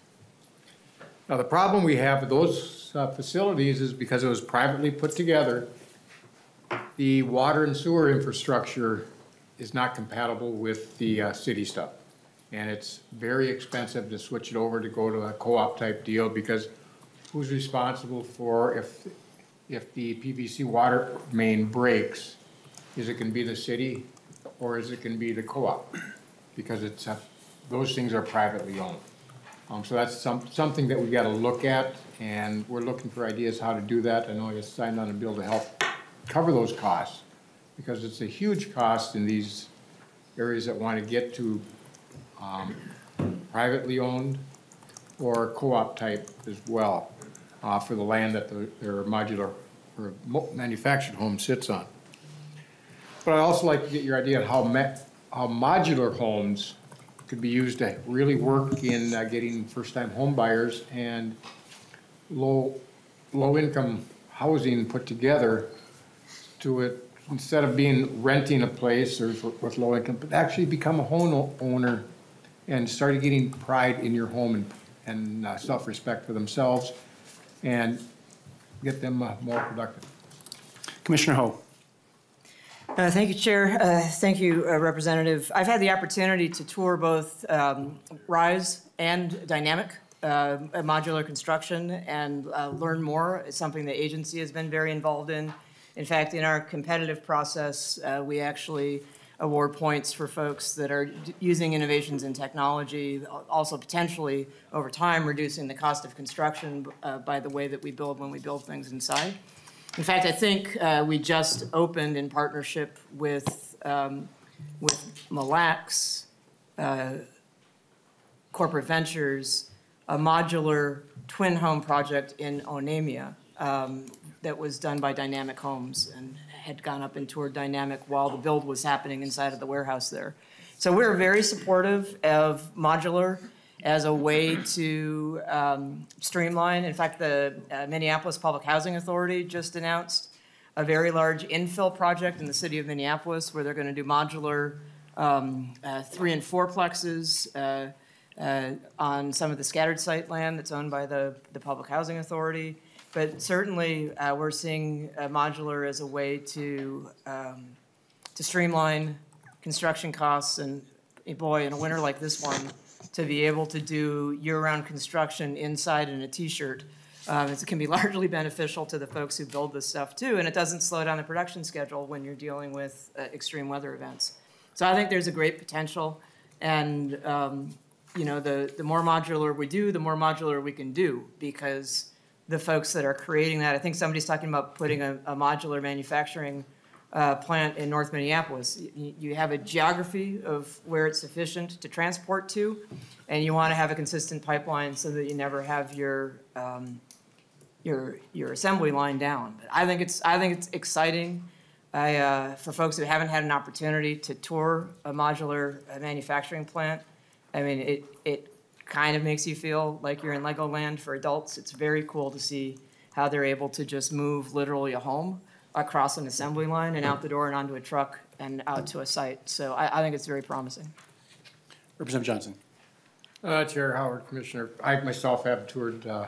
Now, the problem we have with those uh, facilities is because it was privately put together, the water and sewer infrastructure is not compatible with the uh, city stuff. And it's very expensive to switch it over to go to a co-op type deal because who's responsible for if, if the PVC water main breaks? Is it gonna be the city or is it gonna be the co-op? Because it's, uh, those things are privately owned. Um, so that's some, something that we gotta look at, and we're looking for ideas how to do that. I know I just signed on a bill to help cover those costs, because it's a huge cost in these areas that wanna get to, um, privately owned or co-op type as well, uh, for the land that the, their modular or manufactured home sits on. But I'd also like to get your idea on how how modular homes could be used to really work in uh, getting first-time home buyers and low, low-income housing put together to it, instead of being, renting a place or for- with low income, but actually become a home owner and start getting pride in your home and, and uh, self-respect for themselves and get them uh, more productive. Commissioner Ho? Uh, Thank you, Chair. Uh, Thank you, uh, Representative. I've had the opportunity to tour both um, RISE and Dynamic uh, modular construction and uh, learn more. It's something the agency has been very involved in. In fact, in our competitive process, uh, we actually award points for folks that are using innovations in technology, also potentially, over time, reducing the cost of construction uh, by the way that we build when we build things inside. In fact, I think uh, we just opened in partnership with, um, with Mille Lacs uh, Corporate Ventures, a modular twin home project in Onamia um, that was done by Dynamic Homes and had gone up and toured Dynamic while the build was happening inside of the warehouse there. So we're very supportive of modular as a way to um, streamline. In fact, the uh, Minneapolis Public Housing Authority just announced a very large infill project in the city of Minneapolis where they're going to do modular um, uh, three and four plexes. uh, uh, on some of the scattered site land that's owned by the, the Public Housing Authority. But certainly, uh, we're seeing uh, modular as a way to, um, to streamline construction costs and, eh, boy, in a winter like this one, to be able to do year-round construction inside in a T-shirt, um, it can be (laughs) largely beneficial to the folks who build this stuff too, and it doesn't slow down the production schedule when you're dealing with uh, extreme weather events. So I think there's a great potential, and, um, you know, the, the more modular we do, the more modular we can do, because the folks that are creating that, I think somebody's talking about putting a, a modular manufacturing uh, plant in North Minneapolis. You, you have a geography of where it's sufficient to transport to, and you want to have a consistent pipeline so that you never have your, um, your, your assembly line down. But I think it's, I think it's exciting. I, uh, for folks who haven't had an opportunity to tour a modular uh, manufacturing plant, I mean, it, it kind of makes you feel like you're in Legoland for adults. It's very cool to see how they're able to just move literally a home across an assembly line and out the door and onto a truck and out to a site. So I, I think it's very promising. Representative Johnson. Uh, Chair Howard, Commissioner, I myself have toured, uh,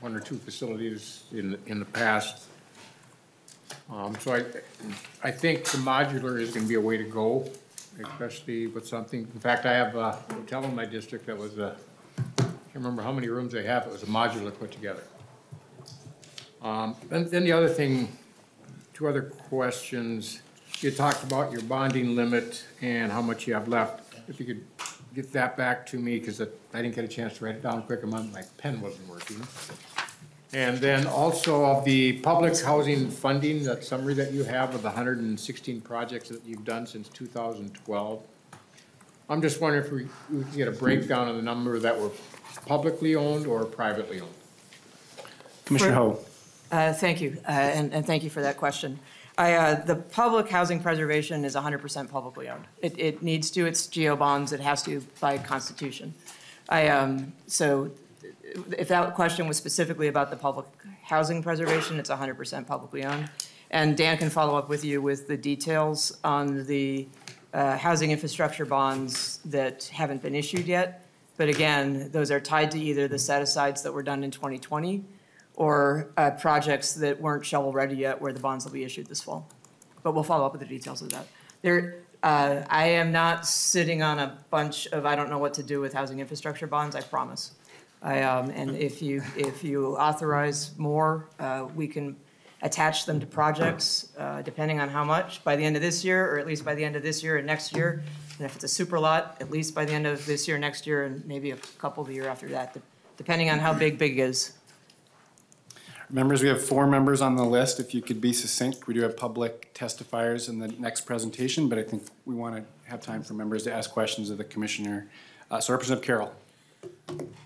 one or two facilities in, in the past. Um, so I, I think the modular is gonna be a way to go, especially with something, in fact, I have a hotel in my district that was a, I can't remember how many rooms they have, it was a modular put together. Um, then, then the other thing, two other questions, you talked about your bonding limit and how much you have left. If you could get that back to me, because I didn't get a chance to write it down quick, and my, pen wasn't working. And then also of the public housing funding, that summary that you have of the hundred and sixteen projects that you've done since two thousand twelve. I'm just wondering if we, we can get a breakdown of the number that were publicly owned or privately owned. Commissioner Ho. Uh, Thank you, uh, and, and thank you for that question. I, uh, the public housing preservation is 100% publicly owned. It, it needs to, it's GO bonds, it has to by constitution. I, um, so if that question was specifically about the public housing preservation, it's 100% publicly owned. And Dan can follow up with you with the details on the uh, housing infrastructure bonds that haven't been issued yet. But again, those are tied to either the set-asides that were done in 2020 or uh, projects that weren't shovel-ready yet where the bonds will be issued this fall. But we'll follow up with the details of that. There, uh, I am not sitting on a bunch of, I don't know what to do with housing infrastructure bonds, I promise. I, um, and if you, if you authorize more, uh, we can attach them to projects, uh, depending on how much, by the end of this year, or at least by the end of this year and next year. And if it's a super lot, at least by the end of this year, next year, and maybe a couple the year after that, depending on how big big is. Members, we have four members on the list. If you could be succinct, we do have public testifiers in the next presentation, but I think we want to have time for members to ask questions of the commissioner. Uh, So Representative Carroll.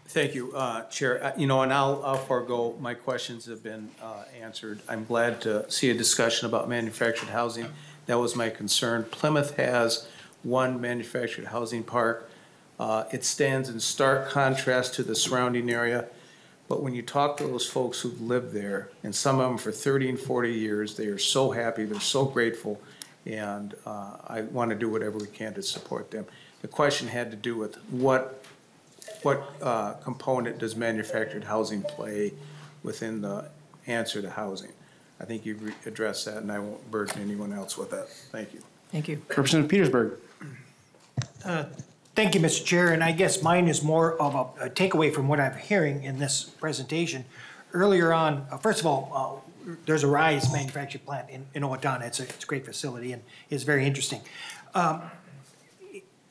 Thank you, uh, Chair. Uh, You know, and I'll I'll forego, my questions have been uh, answered. I'm glad to see a discussion about manufactured housing. That was my concern. Plymouth has one manufactured housing park. Uh, It stands in stark contrast to the surrounding area. But when you talk to those folks who've lived there, and some of them for 30 and 40 years, they are so happy, they're so grateful, and uh, I want to do whatever we can to support them. The question had to do with what what uh, component does manufactured housing play within the answer to housing? I think you've addressed that, and I won't burden anyone else with that. Thank you. Thank you. Representative Petersburg. Thank you, Mr. Chair, and I guess mine is more of a- a takeaway from what I'm hearing in this presentation. Earlier on, uh, first of all, uh, there's a RISE manufacturing plant in in Owatonna. It's a, it's a great facility and is very interesting. Um,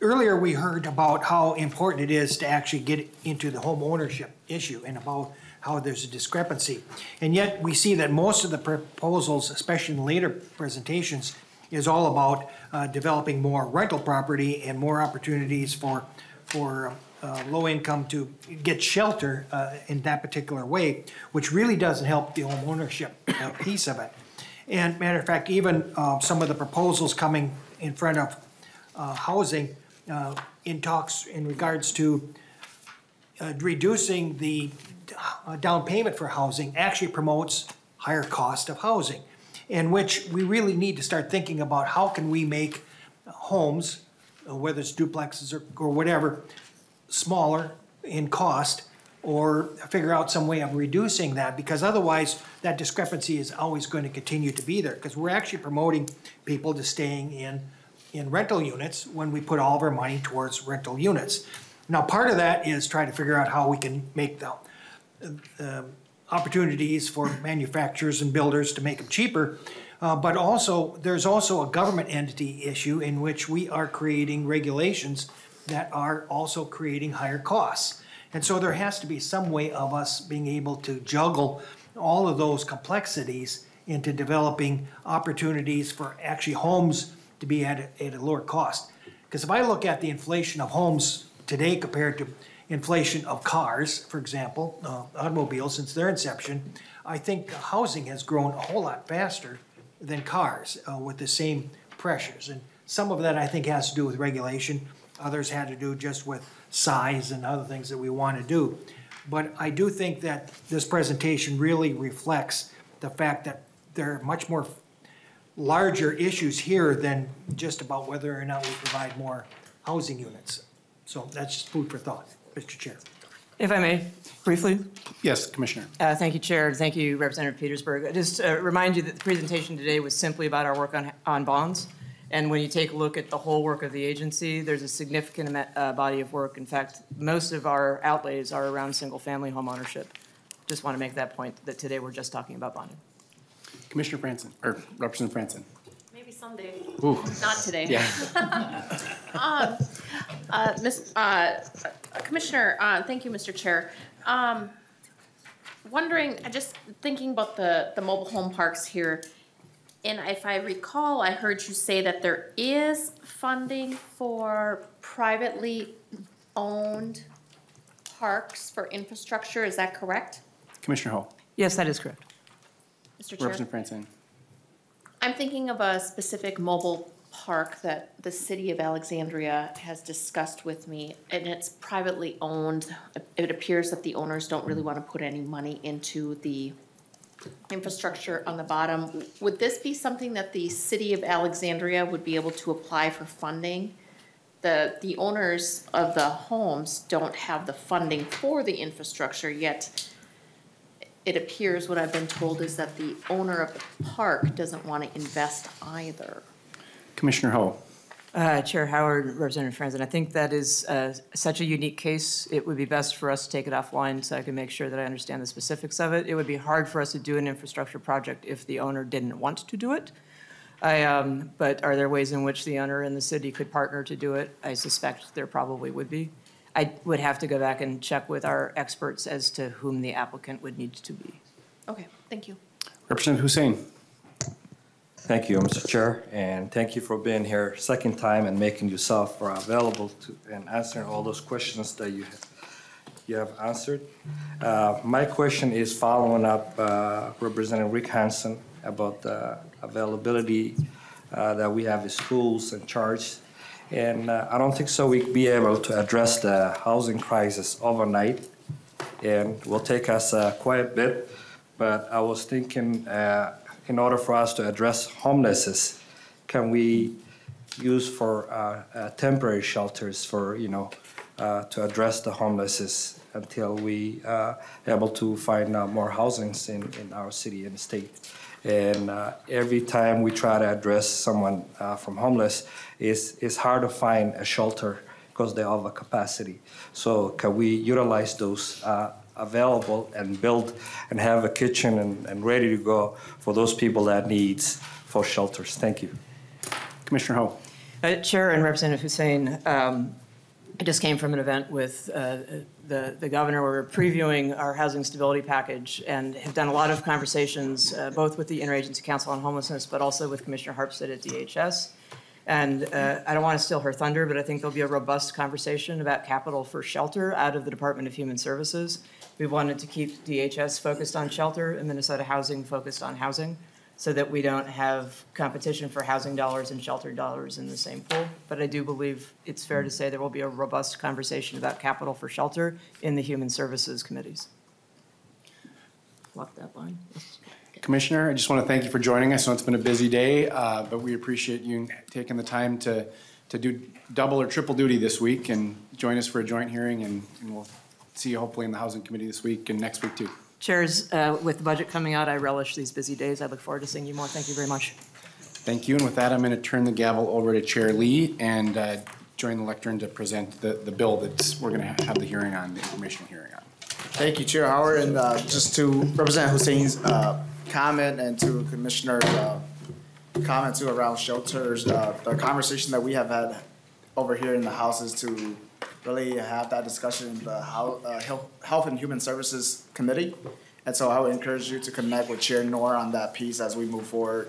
Earlier, we heard about how important it is to actually get into the home ownership issue and about how there's a discrepancy. And yet, we see that most of the proposals, especially in later presentations, is all about uh, developing more rental property and more opportunities for, for uh, low income to get shelter uh, in that particular way, which really doesn't help the home ownership uh, piece of it. And matter of fact, even uh, some of the proposals coming in front of uh, housing uh, in talks in regards to uh, reducing the uh, down payment for housing actually promotes higher cost of housing, in which we really need to start thinking about how can we make homes, uh, whether it's duplexes or, or whatever, smaller in cost or figure out some way of reducing that, because otherwise, that discrepancy is always going to continue to be there, because we're actually promoting people to staying in, in rental units when we put all of our money towards rental units. Now, part of that is trying to figure out how we can make the, um, opportunities for manufacturers and builders to make them cheaper. Uh, but also, there's also a government entity issue in which we are creating regulations that are also creating higher costs. And so there has to be some way of us being able to juggle all of those complexities into developing opportunities for actually homes to be at a, at a lower cost. Because if I look at the inflation of homes today compared to inflation of cars, for example, uh, automobiles since their inception, I think housing has grown a whole lot faster than cars uh, with the same pressures. And some of that I think has to do with regulation. Others had to do just with size and other things that we want to do. But I do think that this presentation really reflects the fact that there are much more larger issues here than just about whether or not we provide more housing units. So that's just food for thought, Mr. Chair. If I may, briefly, Yes, Commissioner. Uh, Thank you, Chair. Thank you, Representative Petersburg. I Just uh, remind you that the presentation today was simply about our work on, on bonds. And when you take a look at the whole work of the agency, there's a significant uh, body of work. In fact, most of our outlays are around single-family home ownership. Just want to make that point, that today we're just talking about bonding. Commissioner Franson, or Representative Franson. Maybe someday, Ooh, not today. yeah. (laughs) Uh, Miss, uh, Commissioner, uh, thank you, Mr. Chair. Um, wondering, I just thinking about the, the mobile home parks here. And if I recall, I heard you say that there is funding for privately owned parks for infrastructure, is that correct? Commissioner Ho, Yes, that is correct. Mr. Chair? Representative Franson. I'm thinking of a specific mobile park that the city of Alexandria has discussed with me, and it's privately owned. It appears that the owners don't really want to put any money into the infrastructure on the bottom. Would this be something that the city of Alexandria would be able to apply for funding? The, the owners of the homes don't have the funding for the infrastructure, yet it appears what I've been told is that the owner of the park doesn't want to invest either. Commissioner Ho. Uh, Chair Howard, Representative Franson, I think that is uh, such a unique case. It would be best for us to take it offline so I can make sure that I understand the specifics of it. It would be hard for us to do an infrastructure project if the owner didn't want to do it. I, um, but are there ways in which the owner and the city could partner to do it? I suspect there probably would be. I would have to go back and check with our experts as to whom the applicant would need to be. Okay, thank you. Representative Hussein. Thank you, Mr. Chair, and thank you for being here second time and making yourself available to, and answering all those questions that you, you have answered. Uh, My question is following up uh, Representative Rick Hansen about the availability uh, that we have in schools and charge. And uh, I don't think so we'd be able to address the housing crisis overnight, and will take us uh, quite a bit. But I was thinking, uh, in order for us to address homelessness, can we use for uh, uh, temporary shelters for, you know, uh, to address the homelessness until we uh, able to find more housings in, in our city and state. And uh, every time we try to address someone uh, from homeless, it's, it's hard to find a shelter because they have a capacity. So can we utilize those uh, available and build and have a kitchen and, and ready to go for those people that needs for shelters? Thank you. Commissioner Ho. Uh, Chair and Representative Hussein, um, I just came from an event with uh, the the governor. We're previewing our housing stability package and have done a lot of conversations, uh, both with the Interagency Council on Homelessness, but also with Commissioner Harpstead at DHS. And uh, I don't want to steal her thunder, but I think there'll be a robust conversation about capital for shelter out of the Department of Human Services. We wanted to keep DHS focused on shelter and Minnesota Housing focused on housing so that we don't have competition for housing dollars and shelter dollars in the same pool. But I do believe it's fair to say there will be a robust conversation about capital for shelter in the Human Services Committees. Lock that line. Commissioner, I just want to thank you for joining us. I know it's been a busy day, uh, but we appreciate you taking the time to, to do double or triple duty this week and join us for a joint hearing, and and we'll see you hopefully in the Housing Committee this week and next week too. Chairs, uh, with the budget coming out, I relish these busy days. I look forward to seeing you more. Thank you very much. Thank you, and with that, I'm going to turn the gavel over to Chair Lee and uh, join the lectern to present the, the bill that we're going to have the hearing on, the information hearing on. Thank you, Chair Howard, and uh, just to represent Hussein's uh, comment and to Commissioner uh, comment too around shelters, uh, the conversation that we have had over here in the House is to really have that discussion in the uh, Health and Human Services Committee. And so I would encourage you to connect with Chair Noor on that piece as we move forward.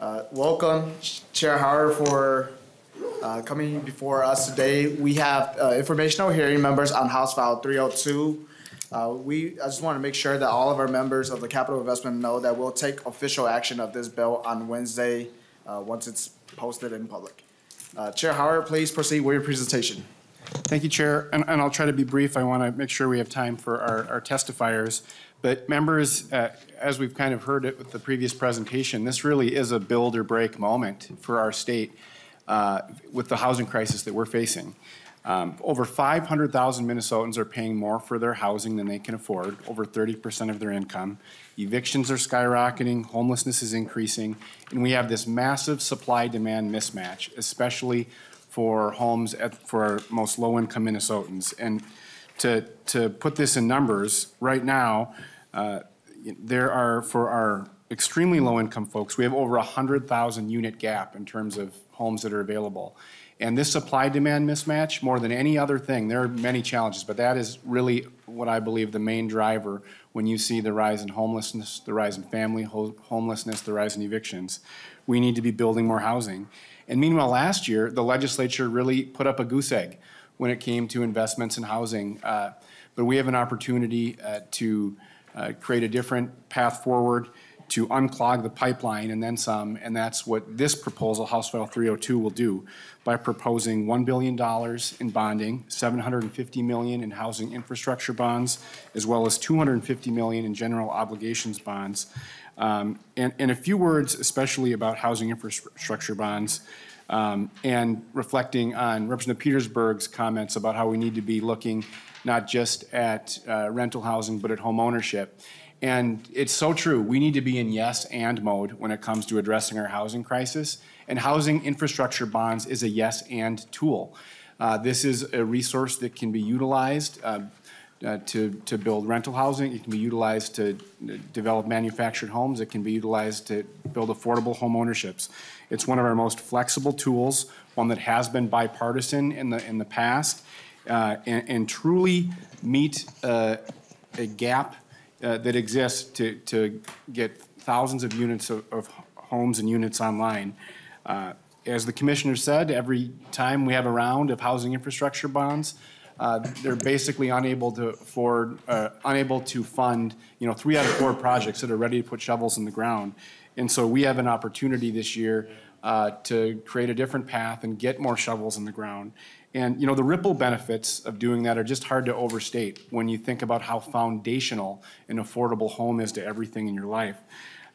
Uh, Welcome, Chair Howard, for uh, coming before us today. We have uh, informational hearing members on House File 302. Uh, We, I just want to make sure that all of our members of the Capital Investment know that we'll take official action of this bill on Wednesday, uh, once it's posted in public. Chair Howard, please proceed with your presentation. Thank you, Chair, and, and I'll try to be brief. I want to make sure we have time for our, our testifiers. But members, uh, as we've kind of heard it with the previous presentation, this really is a build or break moment for our state uh, with the housing crisis that we're facing. Um, Over 500,000 Minnesotans are paying more for their housing than they can afford, over 30% of their income. Evictions are skyrocketing, homelessness is increasing, and we have this massive supply-demand mismatch, especially for homes at, for most low-income Minnesotans. And to, to put this in numbers, right now, uh, there are, for our extremely low-income folks, we have over a hundred thousand unit gap in terms of homes that are available. And this supply-demand mismatch, more than any other thing, there are many challenges, but that is really what I believe the main driver when you see the rise in homelessness, the rise in family ho- homelessness, the rise in evictions. We need to be building more housing. And meanwhile, last year, the legislature really put up a goose egg when it came to investments in housing. Uh, But we have an opportunity uh, to uh, create a different path forward, to unclog the pipeline and then some, and that's what this proposal, House File 302, will do by proposing $1 billion in bonding, 750 million in housing infrastructure bonds, as well as 250 million in general obligations bonds. Um, And, and a few words especially about housing infrastructure bonds, um, and reflecting on Representative Petersburg's comments about how we need to be looking not just at uh, rental housing, but at home ownership. And it's so true. We need to be in yes and mode when it comes to addressing our housing crisis. And housing infrastructure bonds is a yes and tool. Uh, this is a resource that can be utilized uh, uh, to, to build rental housing. It can be utilized to uh, develop manufactured homes. It can be utilized to build affordable home ownerships. It's one of our most flexible tools, one that has been bipartisan in the, in the past, uh, and, and truly meet uh, a gap uh, that exists to, to get thousands of units of, of homes and units online. Uh, As the commissioner said, every time we have a round of housing infrastructure bonds, uh, they're basically unable to afford, uh, unable to fund, you know, three out of four projects that are ready to put shovels in the ground. And so we have an opportunity this year uh, to create a different path and get more shovels in the ground. And, you know, the ripple benefits of doing that are just hard to overstate when you think about how foundational an affordable home is to everything in your life.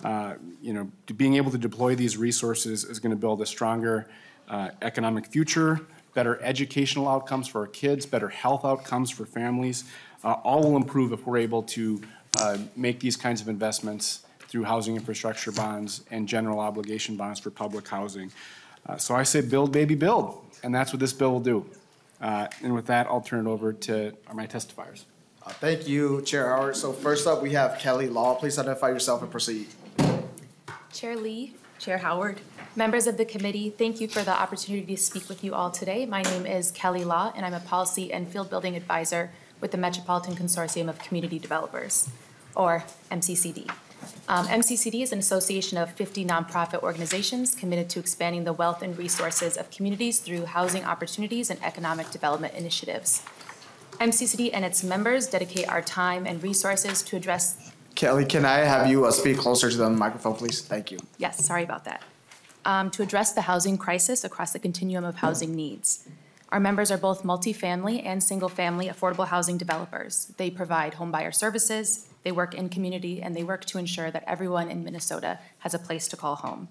Uh, You know, being able to deploy these resources is going to build a stronger uh, economic future, better educational outcomes for our kids, better health outcomes for families. Uh, All will improve if we're able to uh, make these kinds of investments through housing infrastructure bonds and general obligation bonds for public housing. Uh, So I say build, baby, build, and that's what this bill will do. Uh, And with that, I'll turn it over to my testifiers. Uh, Thank you, Chair Howard. So first up, we have Kelly Law. Please identify yourself and proceed. Chair Lee, Chair Howard, members of the committee, thank you for the opportunity to speak with you all today. My name is Kelly Law, and I'm a Policy and Field Building Advisor with the Metropolitan Consortium of Community Developers, or MCCD. Um, MCCD is an association of 50 nonprofit organizations committed to expanding the wealth and resources of communities through housing opportunities and economic development initiatives. MCCD and its members dedicate our time and resources to address Kelly, can I have you uh, speak closer to the microphone, please? Thank you. Yes, sorry about that. Um, to address the housing crisis across the continuum of housing needs. Our members are both multifamily and single-family affordable housing developers. They provide homebuyer services, they work in community, and they work to ensure that everyone in Minnesota has a place to call home.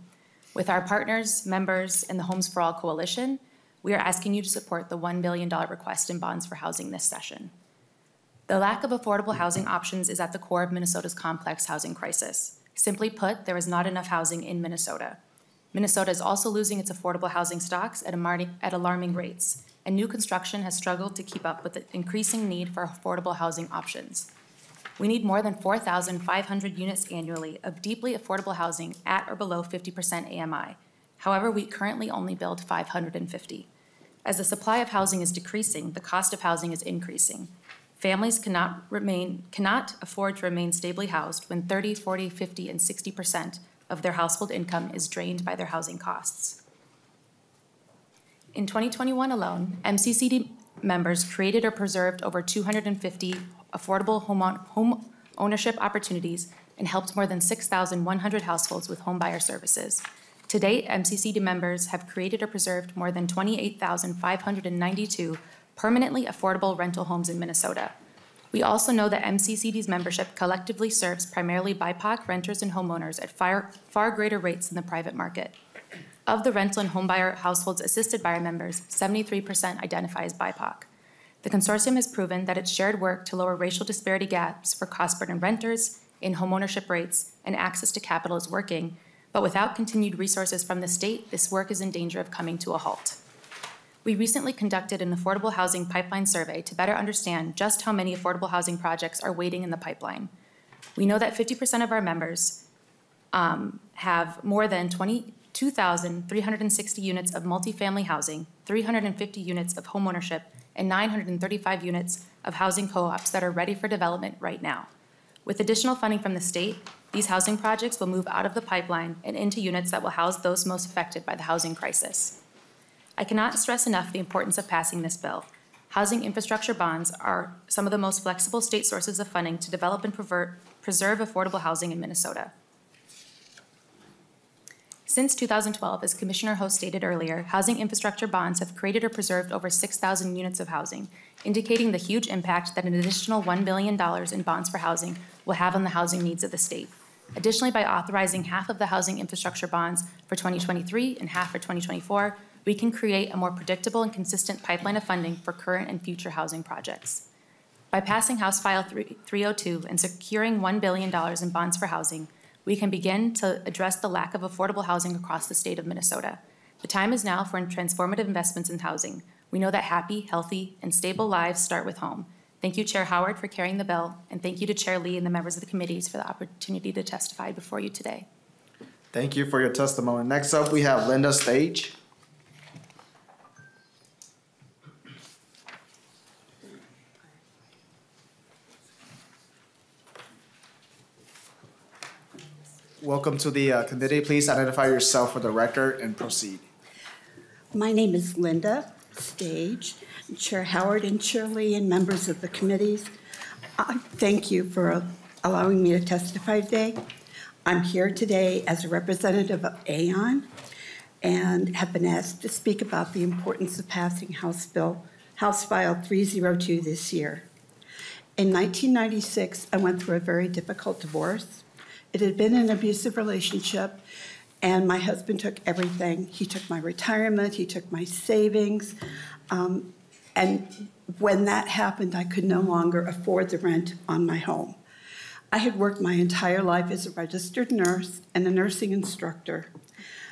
With our partners, members, and the Homes for All Coalition, we are asking you to support the $1 billion request in bonds for housing this session. The lack of affordable housing options is at the core of Minnesota's complex housing crisis. Simply put, there is not enough housing in Minnesota. Minnesota is also losing its affordable housing stocks at alarming, at alarming rates, and new construction has struggled to keep up with the increasing need for affordable housing options. We need more than 4,500 units annually of deeply affordable housing at or below 50% AMI. However, we currently only build 550. As the supply of housing is decreasing, the cost of housing is increasing. Families cannot remain, cannot afford to remain stably housed when 30, 40, 50, and 60% of their household income is drained by their housing costs. In 2021 alone, MCCD members created or preserved over 250 affordable home, on, home ownership opportunities and helped more than 6,100 households with home buyer services. To date, MCCD members have created or preserved more than 28,592 permanently affordable rental homes in Minnesota. We also know that MCCD's membership collectively serves primarily BIPOC renters and homeowners at far, far greater rates than the private market. Of the rental and homebuyer households assisted by our members, 73% identify as BIPOC. The consortium has proven that its shared work to lower racial disparity gaps for cost burden renters, in homeownership rates, and access to capital is working, but without continued resources from the state, this work is in danger of coming to a halt. We recently conducted an affordable housing pipeline survey to better understand just how many affordable housing projects are waiting in the pipeline. We know that 50% of our members um, have more than 22,360 units of multifamily housing, 350 units of homeownership, and 935 units of housing co-ops that are ready for development right now. With additional funding from the state, these housing projects will move out of the pipeline and into units that will house those most affected by the housing crisis. I cannot stress enough the importance of passing this bill. Housing infrastructure bonds are some of the most flexible state sources of funding to develop and preserve affordable housing in Minnesota. Since 2012, as Commissioner Ho stated earlier, housing infrastructure bonds have created or preserved over 6,000 units of housing, indicating the huge impact that an additional $1 billion in bonds for housing will have on the housing needs of the state. Additionally, by authorizing half of the housing infrastructure bonds for 2023 and half for 2024, we can create a more predictable and consistent pipeline of funding for current and future housing projects. By passing House File 302 and securing $1 billion in bonds for housing, we can begin to address the lack of affordable housing across the state of Minnesota. The time is now for transformative investments in housing. We know that happy, healthy, and stable lives start with home. Thank you, Chair Howard, for carrying the bill, and thank you to Chair Lee and the members of the committees for the opportunity to testify before you today. Thank you for your testimony. Next up, we have Linda Stage. Welcome to the uh, committee. Please identify yourself for the record and proceed. My name is Linda Stage, Chair Howard and Chair Lee, and members of the committees. I thank you for uh, allowing me to testify today. I'm here today as a representative of Aeon and have been asked to speak about the importance of passing House Bill, House File 302 this year. In 1996, I went through a very difficult divorce it had been an abusive relationship, and my husband took everything. He took my retirement, he took my savings. Um, and when that happened, I could no longer afford the rent on my home. I had worked my entire life as a registered nurse and a nursing instructor,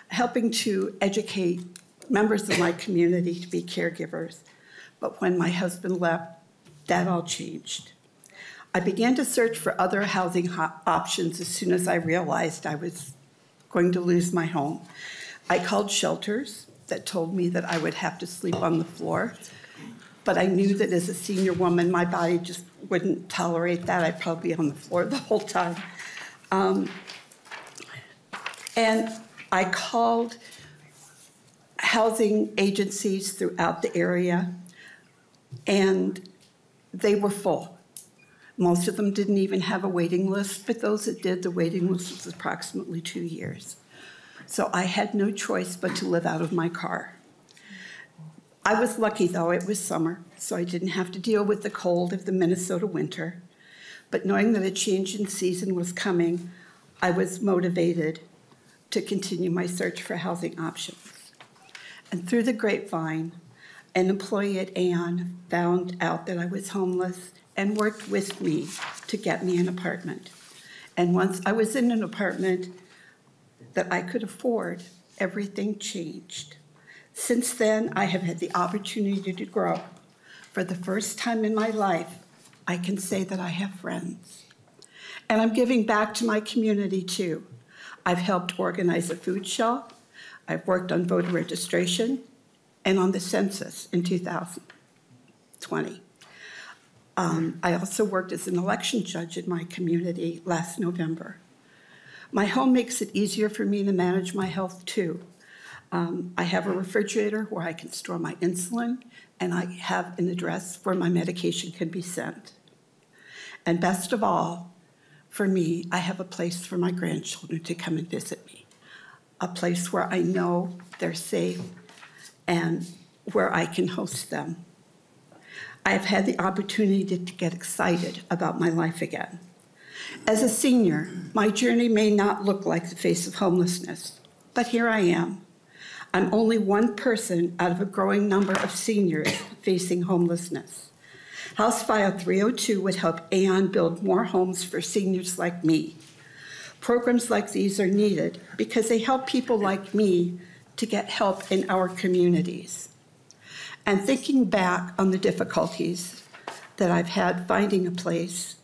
helping to educate members of my community to be caregivers. But when my husband left, that all changed. I began to search for other housing options as soon as I realized I was going to lose my home. I called shelters that told me that I would have to sleep on the floor, but I knew that as a senior woman, my body just wouldn't tolerate that. I'd probably be on the floor the whole time. Um, and I called housing agencies throughout the area, and they were full. Most of them didn't even have a waiting list, but those that did, the waiting list was approximately two years. So I had no choice but to live out of my car. I was lucky though, it was summer, so I didn't have to deal with the cold of the Minnesota winter. But knowing that a change in season was coming, I was motivated to continue my search for housing options. And through the grapevine, an employee at Aeon found out that I was homeless and worked with me to get me an apartment. And once I was in an apartment that I could afford, everything changed. Since then, I have had the opportunity to grow. For the first time in my life, I can say that I have friends. And I'm giving back to my community too. I've helped organize a food shelf, I've worked on voter registration, and on the census in 2020. Um, I also worked as an election judge in my community last November. My home makes it easier for me to manage my health too. Um, I have a refrigerator where I can store my insulin, and I have an address where my medication can be sent. And best of all, for me, I have a place for my grandchildren to come and visit me, a place where I know they're safe and where I can host them. I have had the opportunity to, get excited about my life again. As a senior, my journey may not look like the face of homelessness, but here I am. I'm only one person out of a growing number of seniors facing homelessness. House File 302 would help Aeon build more homes for seniors like me. Programs like these are needed because they help people like me to get help in our communities. And thinking back on the difficulties that I've had finding a place,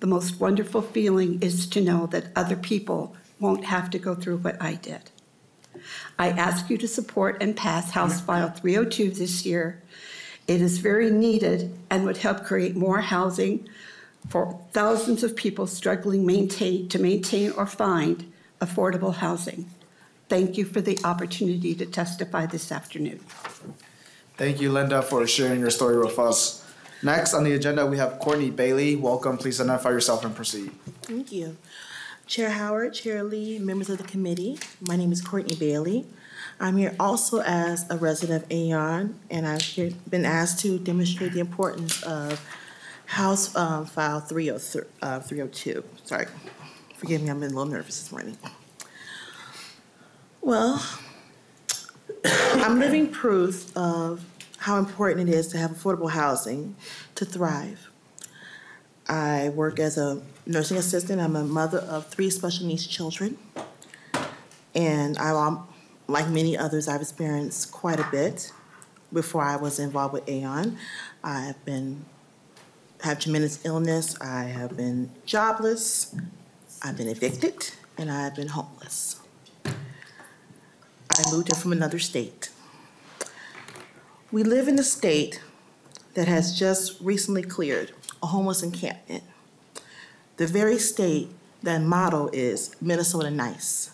the most wonderful feeling is to know that other people won't have to go through what I did. I ask you to support and pass House File 302 this year. It is very needed and would help create more housing for thousands of people struggling maintain, to maintain or find affordable housing. Thank you for the opportunity to testify this afternoon. Thank you, Linda, for sharing your story with us. Next on the agenda, we have Courtney Bailey. Welcome. Please identify yourself and proceed. Thank you. Chair Howard, Chair Lee, members of the committee, my name is Courtney Bailey. I'm here also as a resident of Aeon, and I've been asked to demonstrate the importance of House um, File 303 uh, 302. Sorry, forgive me, I'm a little nervous this morning. Well, I'm living proof of how important it is to have affordable housing to thrive. I work as a nursing assistant. I'm a mother of three special needs children. And I, um, like many others, I've experienced quite a bit before I was involved with Aeon. I have been, have tremendous illness. I have been jobless. I've been evicted, and I have been homeless. I moved here from another state. We live in a state that has just recently cleared a homeless encampment. The very state that motto is Minnesota nice.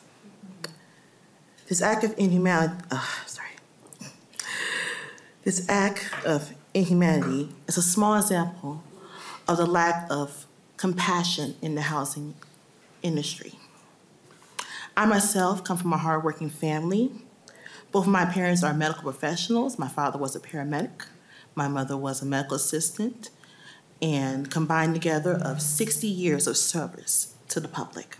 This act of inhumanity, uh, sorry. This act of inhumanity is a small example of the lack of compassion in the housing industry. I myself come from a hardworking family. Both of my parents are medical professionals. My father was a paramedic. My mother was a medical assistant, and combined together of 60 years of service to the public.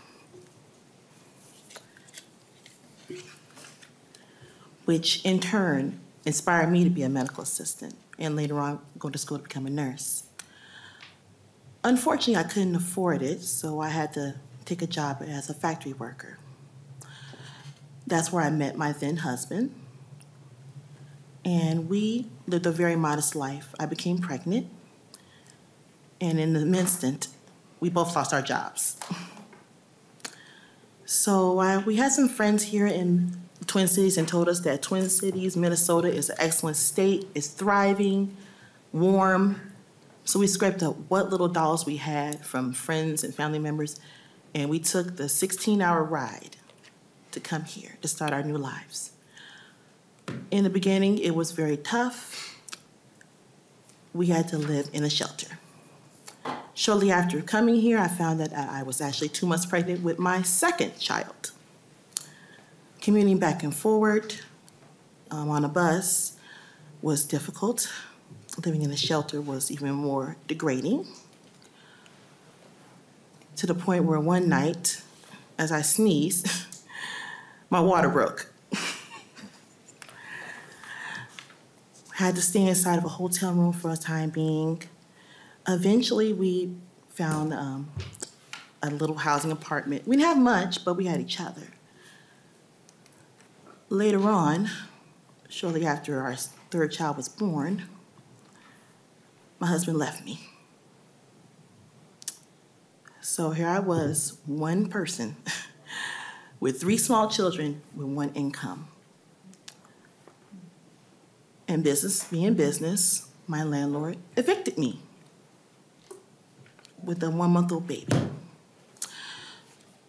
Which in turn inspired me to be a medical assistant and later on go to school to become a nurse. Unfortunately, I couldn't afford it, so I had to take a job as a factory worker. That's where I met my then husband. And we lived a very modest life. I became pregnant. And in an instant, we both lost our jobs. So uh, we had some friends here in Twin Cities and told us that Twin Cities, Minnesota is an excellent state, it's thriving, warm. So we scraped up what little dollars we had from friends and family members, and we took the 16 hour ride to come here to start our new lives. In the beginning, it was very tough. We had to live in a shelter. Shortly after coming here, I found that I was actually two months pregnant with my second child. Commuting back and forward um, on a bus was difficult. Living in a shelter was even more degrading. To the point where one night, as I sneezed, (laughs) my water broke. Had to stay inside of a hotel room for a time being. Eventually, we found um, a little housing apartment. We didn't have much, but we had each other. Later on, shortly after our third child was born, my husband left me. So here I was, one person (laughs) with three small children with one income. And business being business, my landlord evicted me with a one month old baby.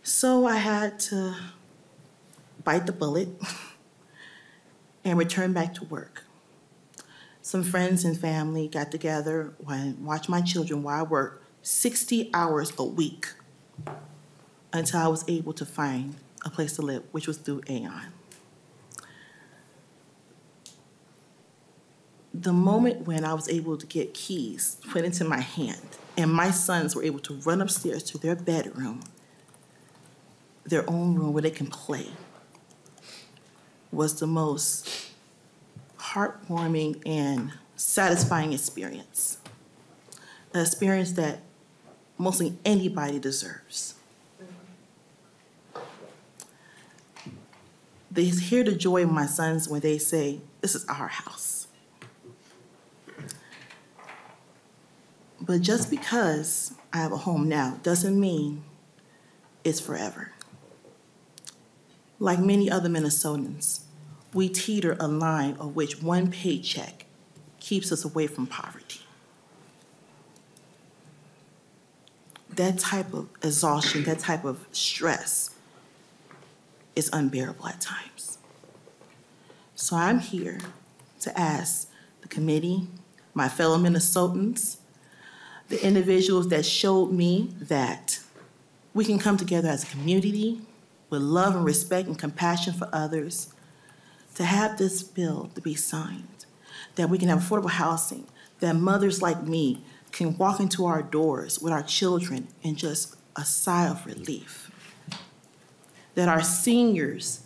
So I had to bite the bullet (laughs) and return back to work. Some friends and family got together and watched my children while I worked 60 hours a week until I was able to find a place to live, which was through Aeon. The moment when I was able to get keys put into my hand and my sons were able to run upstairs to their bedroom, their own room where they can play, was the most heartwarming and satisfying experience. An experience that mostly anybody deserves. They hear the joy of my sons when they say, This is our house. But just because I have a home now doesn't mean it's forever. Like many other Minnesotans, we teeter a line of which one paycheck keeps us away from poverty. That type of exhaustion, that type of stress is unbearable at times. So I'm here to ask the committee, my fellow Minnesotans, the individuals that showed me that we can come together as a community with love and respect and compassion for others to have this bill to be signed, that we can have affordable housing, that mothers like me can walk into our doors with our children and just a sigh of relief. That our seniors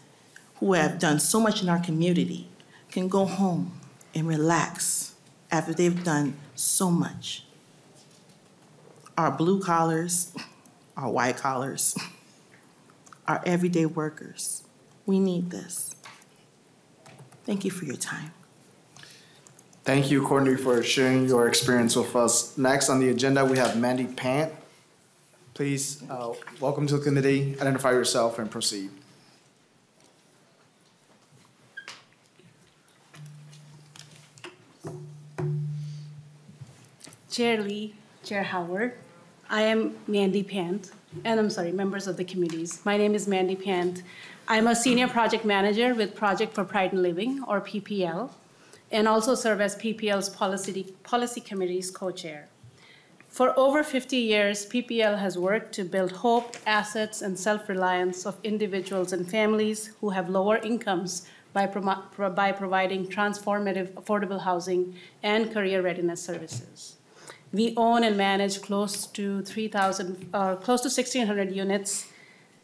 who have done so much in our community can go home and relax after they've done so much. Our blue collars, (laughs) our white collars, (laughs) our everyday workers, we need this. Thank you for your time. Thank you, Courtney, for sharing your experience with us. Next on the agenda, we have Mandy Pant. Please, uh, welcome to the committee. Identify yourself and proceed. Chair Lee, Chair Howard, I am Mandy Pant, and I'm sorry, members of the committees. My name is Mandy Pant. I'm a senior project manager with Project for Pride and Living, or PPL, and also serve as PPL's policy, policy committee's co-chair. For over 50 years, PPL has worked to build hope, assets, and self-reliance of individuals and families who have lower incomes by, pro by providing transformative affordable housing and career readiness services. We own and manage close to 3,000, uh, close to 1,600 units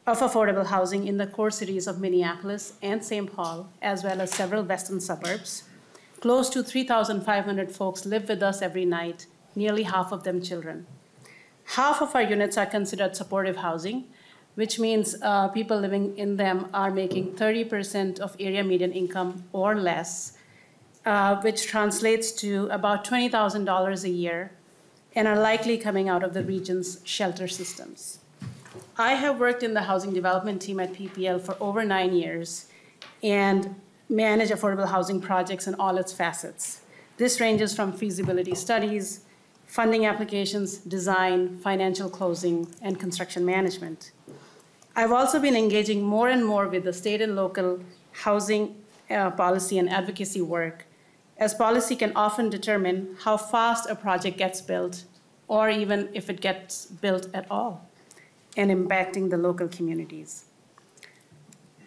of affordable housing in the core cities of Minneapolis and St. Paul, as well as several western suburbs. Close to 3,500 folks live with us every night, nearly half of them children. Half of our units are considered supportive housing, which means uh, people living in them are making 30% of area median income or less, uh, which translates to about $20,000 a year and are likely coming out of the region's shelter systems. I have worked in the housing development team at PPL for over nine years and manage affordable housing projects in all its facets. This ranges from feasibility studies, funding applications, design, financial closing, and construction management. I've also been engaging more and more with the state and local housing uh, policy and advocacy work as policy can often determine how fast a project gets built, or even if it gets built at all, and impacting the local communities.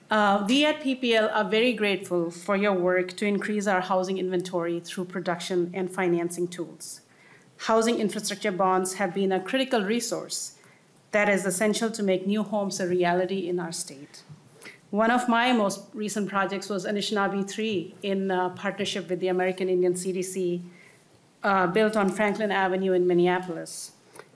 Uh, we at PPL are very grateful for your work to increase our housing inventory through production and financing tools. Housing infrastructure bonds have been a critical resource that is essential to make new homes a reality in our state. One of my most recent projects was Anishinaabe 3 in uh, partnership with the American Indian CDC, uh, built on Franklin Avenue in Minneapolis.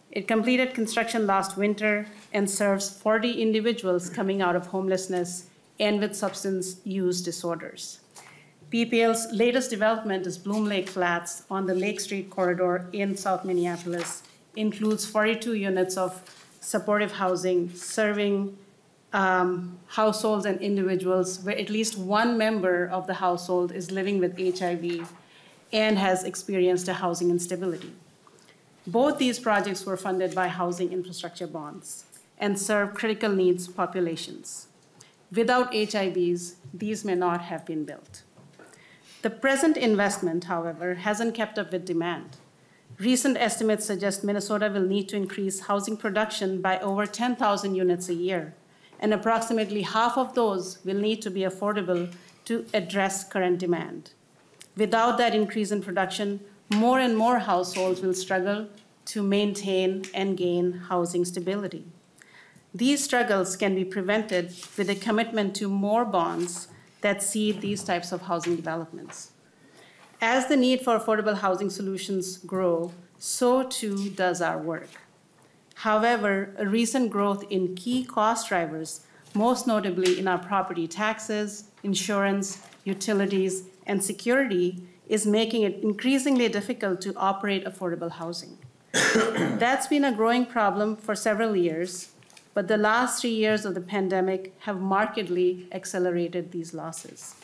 It completed construction last winter and serves 40 individuals coming out of homelessness and with substance use disorders. PPL's latest development is Bloom Lake Flats on the Lake Street corridor in South Minneapolis. Includes 42 units of supportive housing serving um, households and individuals where at least one member of the household is living with HIV and has experienced a housing instability. Both these projects were funded by housing infrastructure bonds and serve critical needs populations. Without HIBs, these may not have been built. The present investment, however, hasn't kept up with demand. Recent estimates suggest Minnesota will need to increase housing production by over 10,000 units a year, and approximately half of those will need to be affordable to address current demand. Without that increase in production, more and more households will struggle to maintain and gain housing stability. These struggles can be prevented with a commitment to more bonds that seed these types of housing developments. As the need for affordable housing solutions grow, so too does our work. However, a recent growth in key cost drivers, most notably in our property taxes, insurance, utilities, and security, is making it increasingly difficult to operate affordable housing. (coughs) That's been a growing problem for several years, but the last three years of the pandemic have markedly accelerated these losses.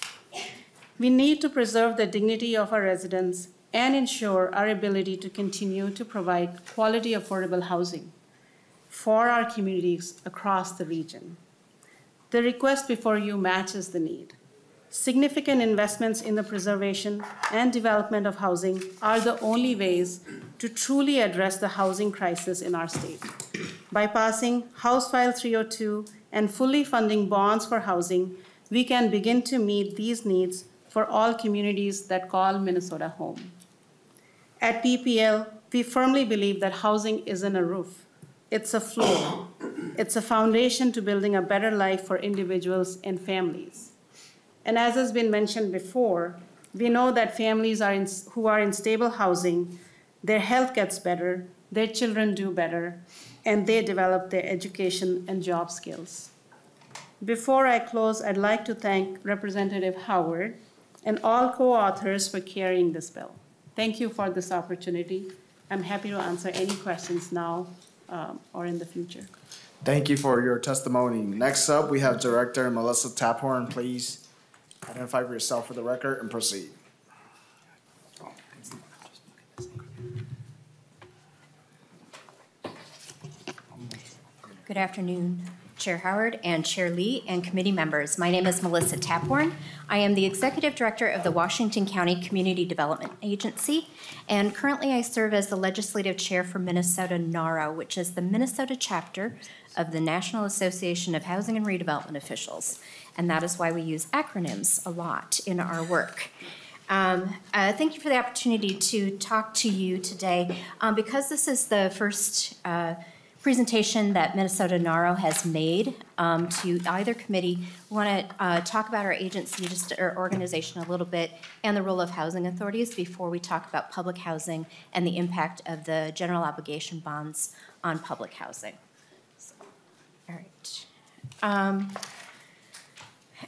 We need to preserve the dignity of our residents and ensure our ability to continue to provide quality affordable housing for our communities across the region. The request before you matches the need. Significant investments in the preservation and development of housing are the only ways to truly address the housing crisis in our state. By passing House File 302 and fully funding bonds for housing, we can begin to meet these needs for all communities that call Minnesota home. At PPL, we firmly believe that housing isn't a roof, it's a floor. It's a foundation to building a better life for individuals and families. And as has been mentioned before, we know that families are in, who are in stable housing, their health gets better, their children do better, and they develop their education and job skills. Before I close, I'd like to thank Representative Howard and all co-authors for carrying this bill. Thank you for this opportunity. I'm happy to answer any questions now um, or in the future. Thank you for your testimony. Next up, we have Director Melissa Taphorn. Please identify for yourself for the record and proceed. Good afternoon, Chair Howard and Chair Lee and committee members. My name is Melissa Taphorn. I am the Executive Director of the Washington County Community Development Agency, and currently I serve as the Legislative Chair for Minnesota NAHRO, which is the Minnesota chapter of the National Association of Housing and Redevelopment Officials. And that is why we use acronyms a lot in our work. Um, uh, thank you for the opportunity to talk to you today. Um, because this is the first uh, presentation that Minnesota NAHRO has made um, to either committee. We want to uh, talk about our agency, just our organization a little bit, and the role of housing authorities before we talk about public housing and the impact of the general obligation bonds on public housing. So, all right.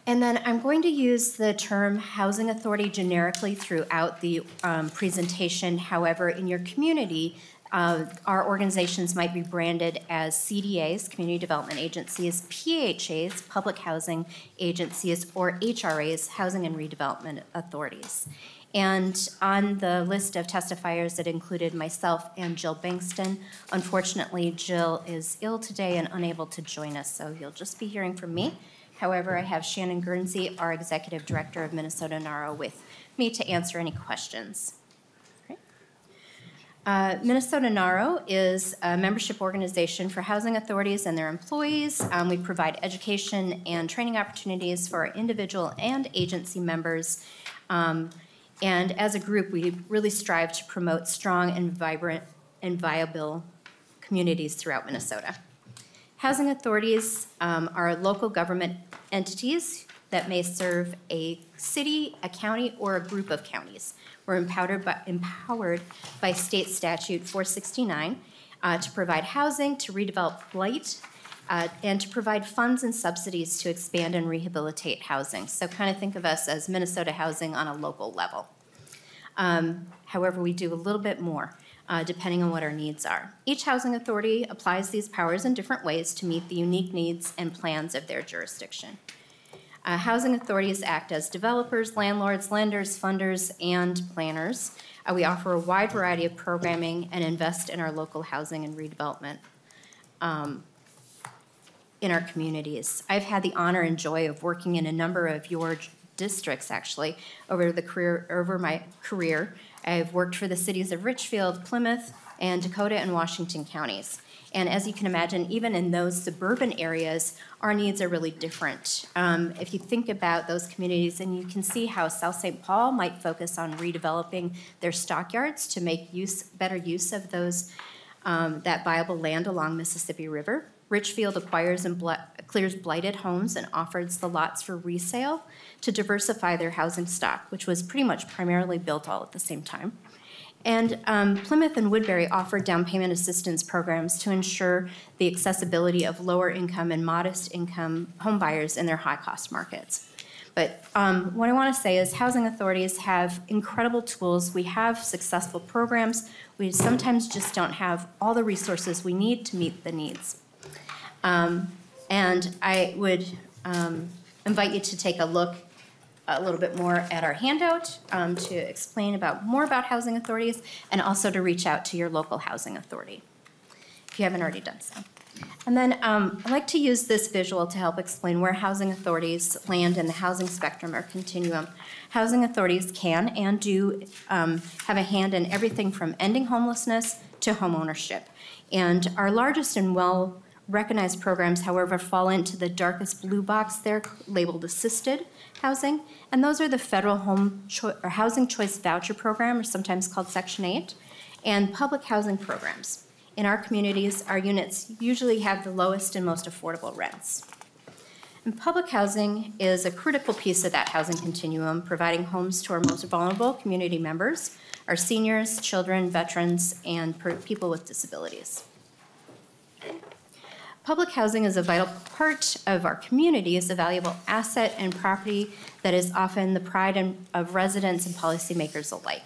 And then I'm going to use the term housing authority generically throughout the um, presentation. However, in your community, uh, our organizations might be branded as CDAs, Community Development Agencies, PHAs, Public Housing Agencies, or HRAs, Housing and Redevelopment Authorities. And on the list of testifiers that included myself and Jill Bankston, unfortunately, Jill is ill today and unable to join us, so you'll just be hearing from me. However, I have Shannon Guernsey, our Executive Director of Minnesota NAHRO, with me to answer any questions. Uh, Minnesota NAHRO is a membership organization for housing authorities and their employees. Um, we provide education and training opportunities for our individual and agency members. Um, and as a group, we really strive to promote strong and vibrant and viable communities throughout Minnesota. Housing authorities um, are local government entities that may serve a city, a county, or a group of counties. We're empowered by, empowered by state statute 469 uh, to provide housing, to redevelop blight, uh, and to provide funds and subsidies to expand and rehabilitate housing. So kind of think of us as Minnesota housing on a local level. Um, however, we do a little bit more. Uh, depending on what our needs are. Each housing authority applies these powers in different ways to meet the unique needs and plans of their jurisdiction. Uh, housing authorities act as developers, landlords, lenders, funders, and planners. Uh, we offer a wide variety of programming and invest in our local housing and redevelopment um, in our communities. I've had the honor and joy of working in a number of your districts actually over the career over my career. I've worked for the cities of Richfield, Plymouth, and Dakota and Washington counties. And as you can imagine, even in those suburban areas, our needs are really different. Um, if you think about those communities, and you can see how South St. Paul might focus on redeveloping their stockyards to make use better use of those um, that viable land along Mississippi River. Richfield acquires and bl- clears blighted homes and offers the lots for resale to diversify their housing stock, which was pretty much primarily built all at the same time. And um, Plymouth and Woodbury offer down payment assistance programs to ensure the accessibility of lower income and modest income homebuyers in their high cost markets. But um, what I want to say is housing authorities have incredible tools. We have successful programs. We sometimes just don't have all the resources we need to meet the needs. Um, and I would um, invite you to take a look a little bit more at our handout um, to explain about more about housing authorities and also to reach out to your local housing authority if you haven't already done so. And then um, I'd like to use this visual to help explain where housing authorities land in the housing spectrum or continuum. Housing authorities can and do um, have a hand in everything from ending homelessness to homeownership. And our largest and well recognized programs, however, fall into the darkest blue box there labeled assisted housing. And those are the federal home Cho- or housing choice voucher program, or sometimes called Section 8, and public housing programs. In our communities, our units usually have the lowest and most affordable rents. And public housing is a critical piece of that housing continuum, providing homes to our most vulnerable community members, our seniors, children, veterans, and people with disabilities. Public housing is a vital part of our community, is a valuable asset and property that is often the pride of residents and policymakers alike.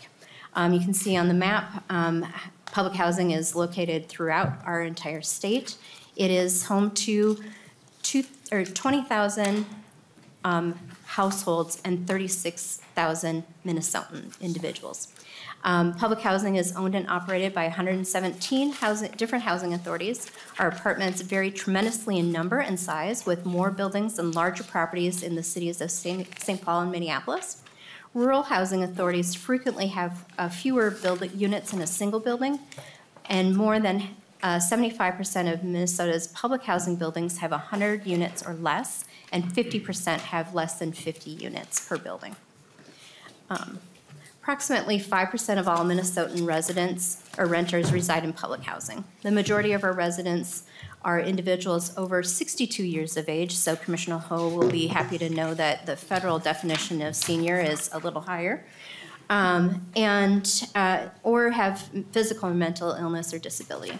Um, you can see on the map, um, public housing is located throughout our entire state. It is home to two, or 20,000 um, households and 36,000 Minnesotan individuals. Um, public housing is owned and operated by 117 housing, different housing authorities. Our apartments vary tremendously in number and size, with more buildings and larger properties in the cities of St. Paul and Minneapolis. Rural housing authorities frequently have uh, fewer units in a single building, and more than uh, 75% of Minnesota's public housing buildings have 100 units or less, and 50% have less than 50 units per building. Um, Approximately 5% of all Minnesotan residents or renters reside in public housing. The majority of our residents are individuals over 62 years of age, so Commissioner Ho will be happy to know that the federal definition of senior is a little higher. Um, and uh, or have physical and mental illness or disability.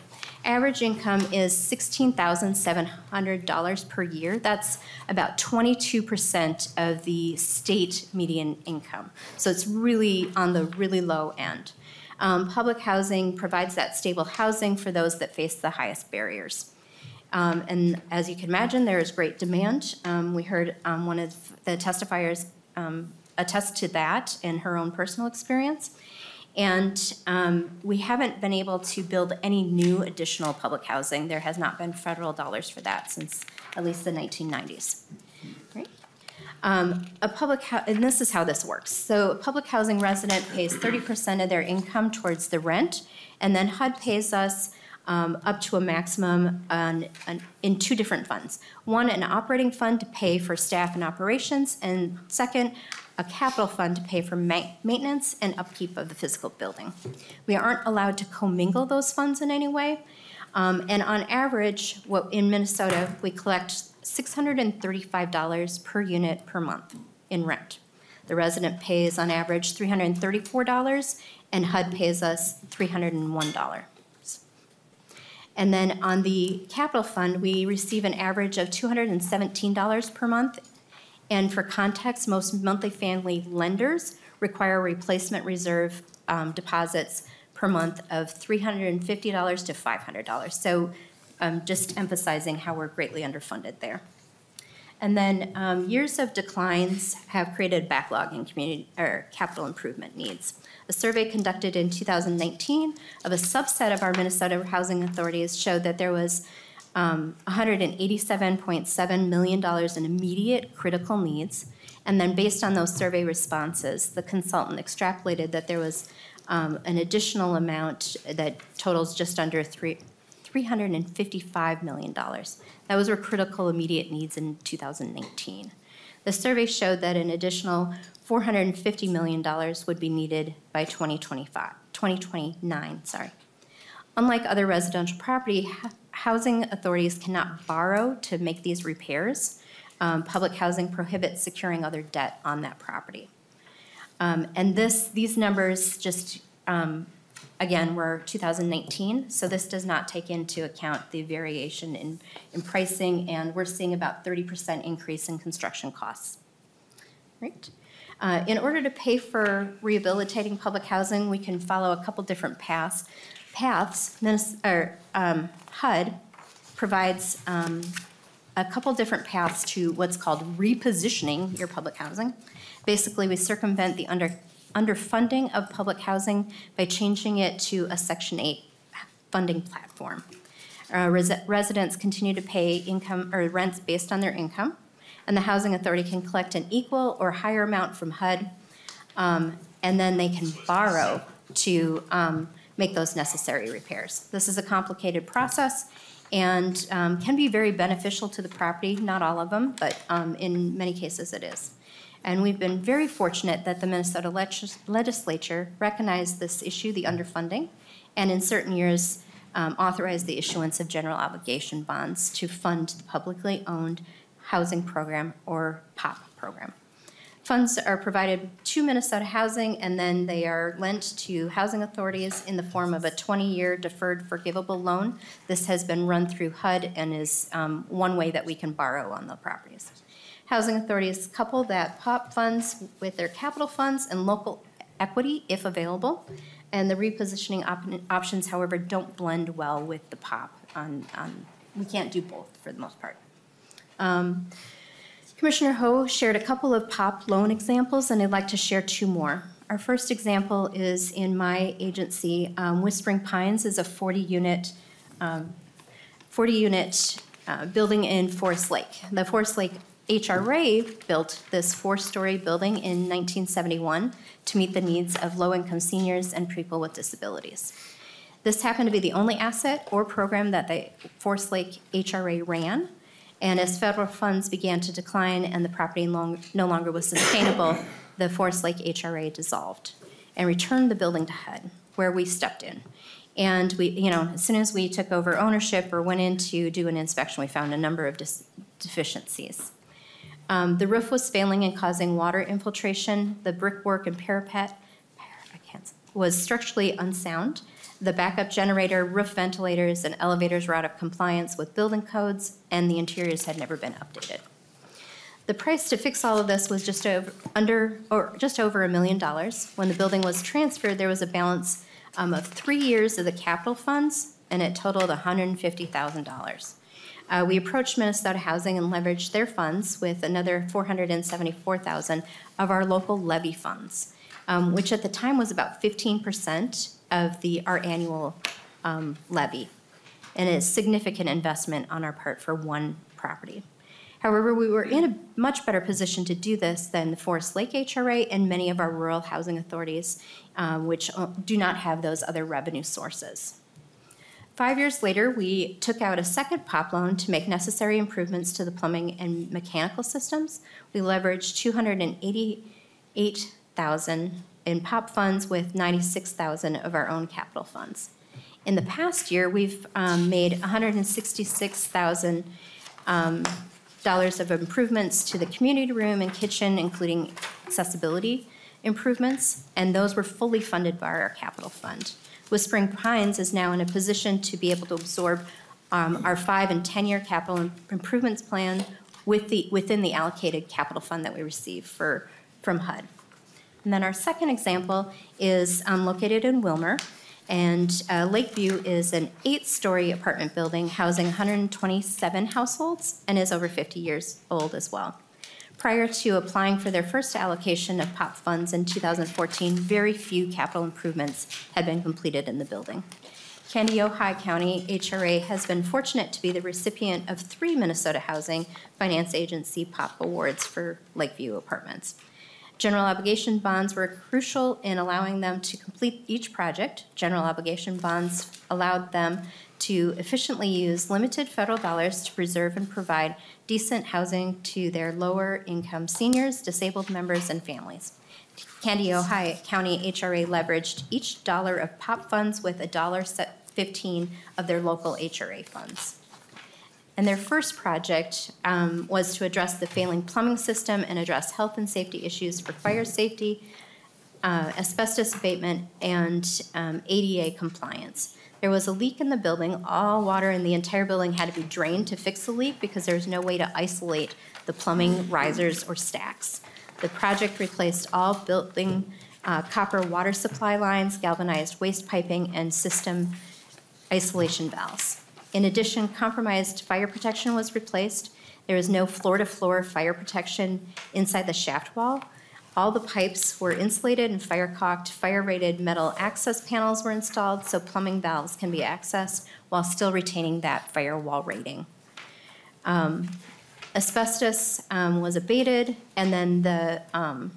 Average income is $16,700 per year. That's about 22% of the state median income. So it's really on the really low end. Um, public housing provides that stable housing for those that face the highest barriers. Um, and as you can imagine, there is great demand. Um, we heard um, one of the testifiers um, attest to that in her own personal experience. And um, we haven't been able to build any new additional public housing. There has not been federal dollars for that since at least the 1990s. Right? Um, a public and this is how this works. So a public housing resident pays 30% of their income towards the rent, and then HUD pays us um, up to a maximum on, on, in two different funds. One, an operating fund to pay for staff and operations, and second, a capital fund to pay for ma maintenance and upkeep of the physical building. We aren't allowed to commingle those funds in any way. Um, and on average, what, in Minnesota, we collect $635 per unit per month in rent. The resident pays on average $334, and HUD pays us $301. And then on the capital fund, we receive an average of $217 per month. And for context, most monthly family lenders require replacement reserve um, deposits per month of $350 to $500. So um, just emphasizing how we're greatly underfunded there. And then um, years of declines have created backlog in community or capital improvement needs. A survey conducted in 2019 of a subset of our Minnesota housing authorities showed that there was um, $187.7 million in immediate critical needs. And then based on those survey responses, the consultant extrapolated that there was um, an additional amount that totals just under three, $355 million. That was our critical immediate needs in 2019. The survey showed that an additional $450 million would be needed by 2025, 2029, sorry. Unlike other residential property, housing authorities cannot borrow to make these repairs. Um, public housing prohibits securing other debt on that property. Um, and this, these numbers just um, Again, we're 2019, so this does not take into account the variation in, in pricing, and we're seeing about 30% increase in construction costs. Right? Uh, in order to pay for rehabilitating public housing, we can follow a couple different paths. Paths, or, um, HUD provides um, a couple different paths to what's called repositioning your public housing. Basically, we circumvent the under underfunding of public housing by changing it to a Section 8 funding platform. Uh, res residents continue to pay income or rents based on their income, and the housing authority can collect an equal or higher amount from HUD, um, and then they can borrow to um, make those necessary repairs. This is a complicated process and um, can be very beneficial to the property, not all of them, but um, in many cases it is. And we've been very fortunate that the Minnesota legislature recognized this issue, the underfunding, and in certain years um, authorized the issuance of general obligation bonds to fund the publicly owned housing program or POP program. Funds are provided to Minnesota Housing and then they are lent to housing authorities in the form of a 20-year deferred forgivable loan. This has been run through HUD and is um, one way that we can borrow on the properties. Housing authorities couple that POP funds with their capital funds and local equity if available. And the repositioning op options, however, don't blend well with the POP. On, on, we can't do both for the most part. Um, Commissioner Ho shared a couple of POP loan examples, and I'd like to share two more. Our first example is in my agency. Um, Whispering Pines is a 40 unit, um, 40 unit uh, building in Forest Lake. The Forest Lake HRA built this four-story building in 1971 to meet the needs of low-income seniors and people with disabilities. This happened to be the only asset or program that the Forest Lake HRA ran, and as federal funds began to decline and the property long, no longer was sustainable, the Forest Lake HRA dissolved and returned the building to HUD, where we stepped in. And we, you know, as soon as we took over ownership or went in to do an inspection, we found a number of deficiencies. Um, the roof was failing and causing water infiltration. The brickwork and parapet was structurally unsound. The backup generator, roof ventilators, and elevators were out of compliance with building codes, and the interiors had never been updated. The price to fix all of this was just over under or just over a million dollars. When the building was transferred, there was a balance um, of three years of the capital funds, and it totaled $150,000. Uh, we approached Minnesota Housing and leveraged their funds with another 474,000 of our local levy funds, um, which at the time was about 15% of the our annual um, levy, and a significant investment on our part for one property. However, we were in a much better position to do this than the Forest Lake HRA and many of our rural housing authorities, uh, which uh, do not have those other revenue sources. Five years later, we took out a second POP loan to make necessary improvements to the plumbing and mechanical systems. We leveraged 288,000 in POP funds with 96,000 of our own capital funds. In the past year, we've um, made 166,000 um, dollars of improvements to the community room and kitchen, including accessibility improvements, and those were fully funded by our capital fund. Whispering Pines is now in a position to be able to absorb um, our five and 10-year capital improvements plan with the, within the allocated capital fund that we receive for, from HUD. And then our second example is um, located in Willmar. And uh, Lakeview is an eight-story apartment building housing 127 households and is over 50 years old as well. Prior to applying for their first allocation of POP funds in 2014, very few capital improvements had been completed in the building. Kandiyohi County HRA has been fortunate to be the recipient of three Minnesota Housing Finance Agency POP awards for Lakeview Apartments. General obligation bonds were crucial in allowing them to complete each project. General obligation bonds allowed them to efficiently use limited federal dollars to preserve and provide decent housing to their lower income seniors, disabled members, and families. Kandiyohi County HRA leveraged each dollar of POP funds with a dollar set 15 of their local HRA funds. And their first project um, was to address the failing plumbing system and address health and safety issues for fire safety, uh, asbestos abatement, and um, ADA compliance. There was a leak in the building. All water in the entire building had to be drained to fix the leak because there was no way to isolate the plumbing risers or stacks. The project replaced all building uh, copper water supply lines, galvanized waste piping, and system isolation valves. In addition, compromised fire protection was replaced. There is no floor-to-floor fire protection inside the shaft wall. All the pipes were insulated and fire-caulked. Fire-rated metal access panels were installed so plumbing valves can be accessed while still retaining that firewall rating. Um, Asbestos um, was abated, and then the, um,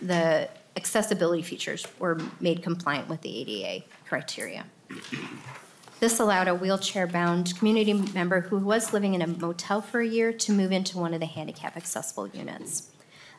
the accessibility features were made compliant with the ADA criteria. This allowed a wheelchair-bound community member who was living in a motel for a year to move into one of the handicap-accessible units.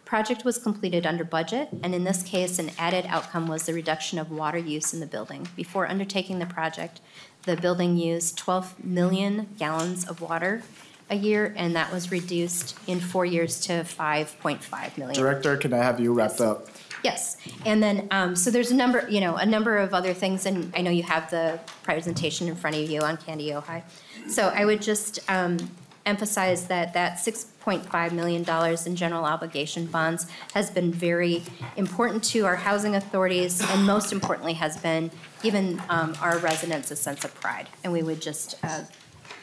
Project was completed under budget, and in this case, an added outcome was the reduction of water use in the building. Before undertaking the project, the building used 12 million gallons of water a year, and that was reduced in four years to 5.5 million. Director, can I have you wrapped up? Yes, and then, um, so there's a number, you know, a number of other things, and I know you have the presentation in front of you on Kandiyohi. So I would just, um, emphasize that that six point five million dollars in general obligation bonds has been very important to our housing authorities, and most importantly has been given, um, our residents a sense of pride. And we would just, uh,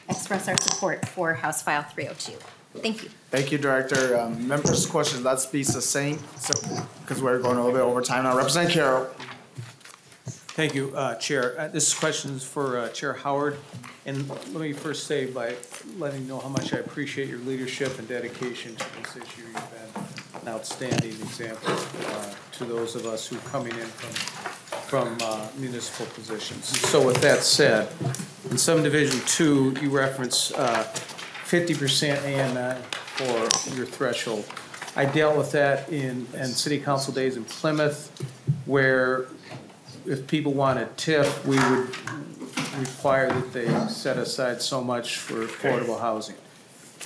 express our support for House File three oh two. Thank you. Thank you, Director. Um, Members' questions, let's be succinct, so, because we're going a little bit over time now. Representative Carroll. Thank you, uh, Chair. Uh, This question is for uh, Chair Howard. And let me first say by letting you know how much I appreciate your leadership and dedication to this issue. You've been an outstanding example uh, to those of us who are coming in from, from uh, municipal positions. So with that said, in subdivision two, you reference uh, fifty percent AMI for your threshold. I dealt with that in, in city council days in Plymouth, where if people wanted TIF, we would require that they set aside so much for affordable housing.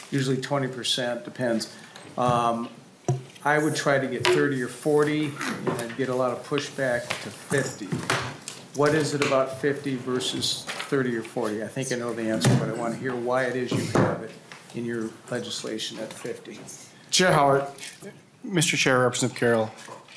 Usually twenty percent, depends. Um, I would try to get thirty or forty, and I'd get a lot of pushback to fifty. What is it about fifty versus thirty or forty? I think I know the answer, but I want to hear why it is you have it in your legislation at fifty. Chair Howard. Mr. Chair, Representative Carroll,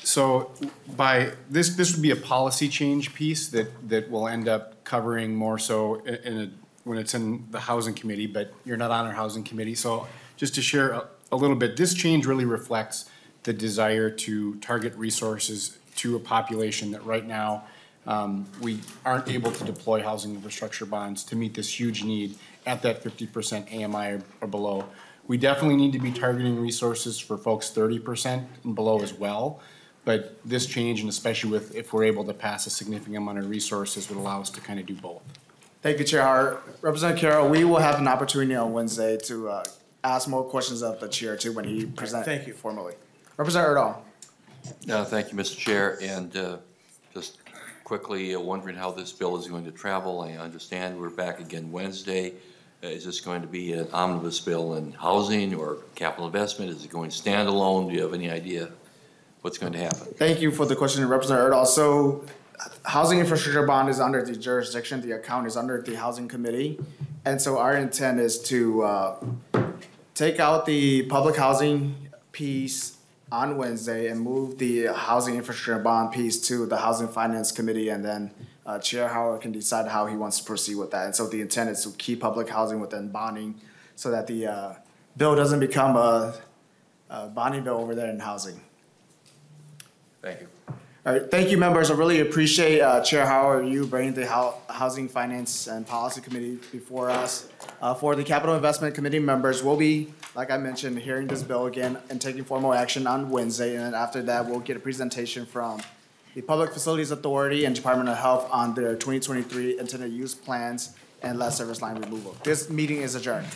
so by, this, this would be a policy change piece that, that will end up covering more so in, in a, when it's in the housing committee, but you're not on our housing committee. So just to share a, a little bit, this change really reflects the desire to target resources to a population that right now, um, we aren't able to deploy housing infrastructure bonds to meet this huge need at that fifty percent AMI or, or below. We definitely need to be targeting resources for folks thirty percent and below as well. But this change, and especially with, if we're able to pass a significant amount of resources, would allow us to kind of do both. Thank you, Chair Howard. Representative Carroll, we will have an opportunity on Wednesday to uh, ask more questions of the chair too when he presents Thank you. formally. Representative Urdahl. Uh, Thank you, Mr. Chair, and uh, just quickly uh, wondering how this bill is going to travel. I understand we're back again Wednesday. Uh, Is this going to be an omnibus bill in housing or capital investment? Is it going standalone? Do you have any idea what's going to happen? Thank you for the question, Representative Urdahl. So, housing infrastructure bond is under the jurisdiction, the account is under the housing committee. And so our intent is to, uh, take out the public housing piece on Wednesday and move the housing infrastructure bond piece to the housing finance committee and then, uh, Chair Howard can decide how he wants to proceed with that. And so the intent is to keep public housing within bonding so that the, uh, bill doesn't become a, a bonding bill over there in housing. Thank you. All right, thank you, members. I really appreciate uh, Chair Howard, you bringing the Housing, Finance, and Policy Committee before us. Uh, For the Capital Investment Committee members, we'll be, like I mentioned, hearing this bill again and taking formal action on Wednesday. And then after that, we'll get a presentation from the Public Facilities Authority and Department of Health on their 2023 intended use plans and lead service line removal. This meeting is adjourned.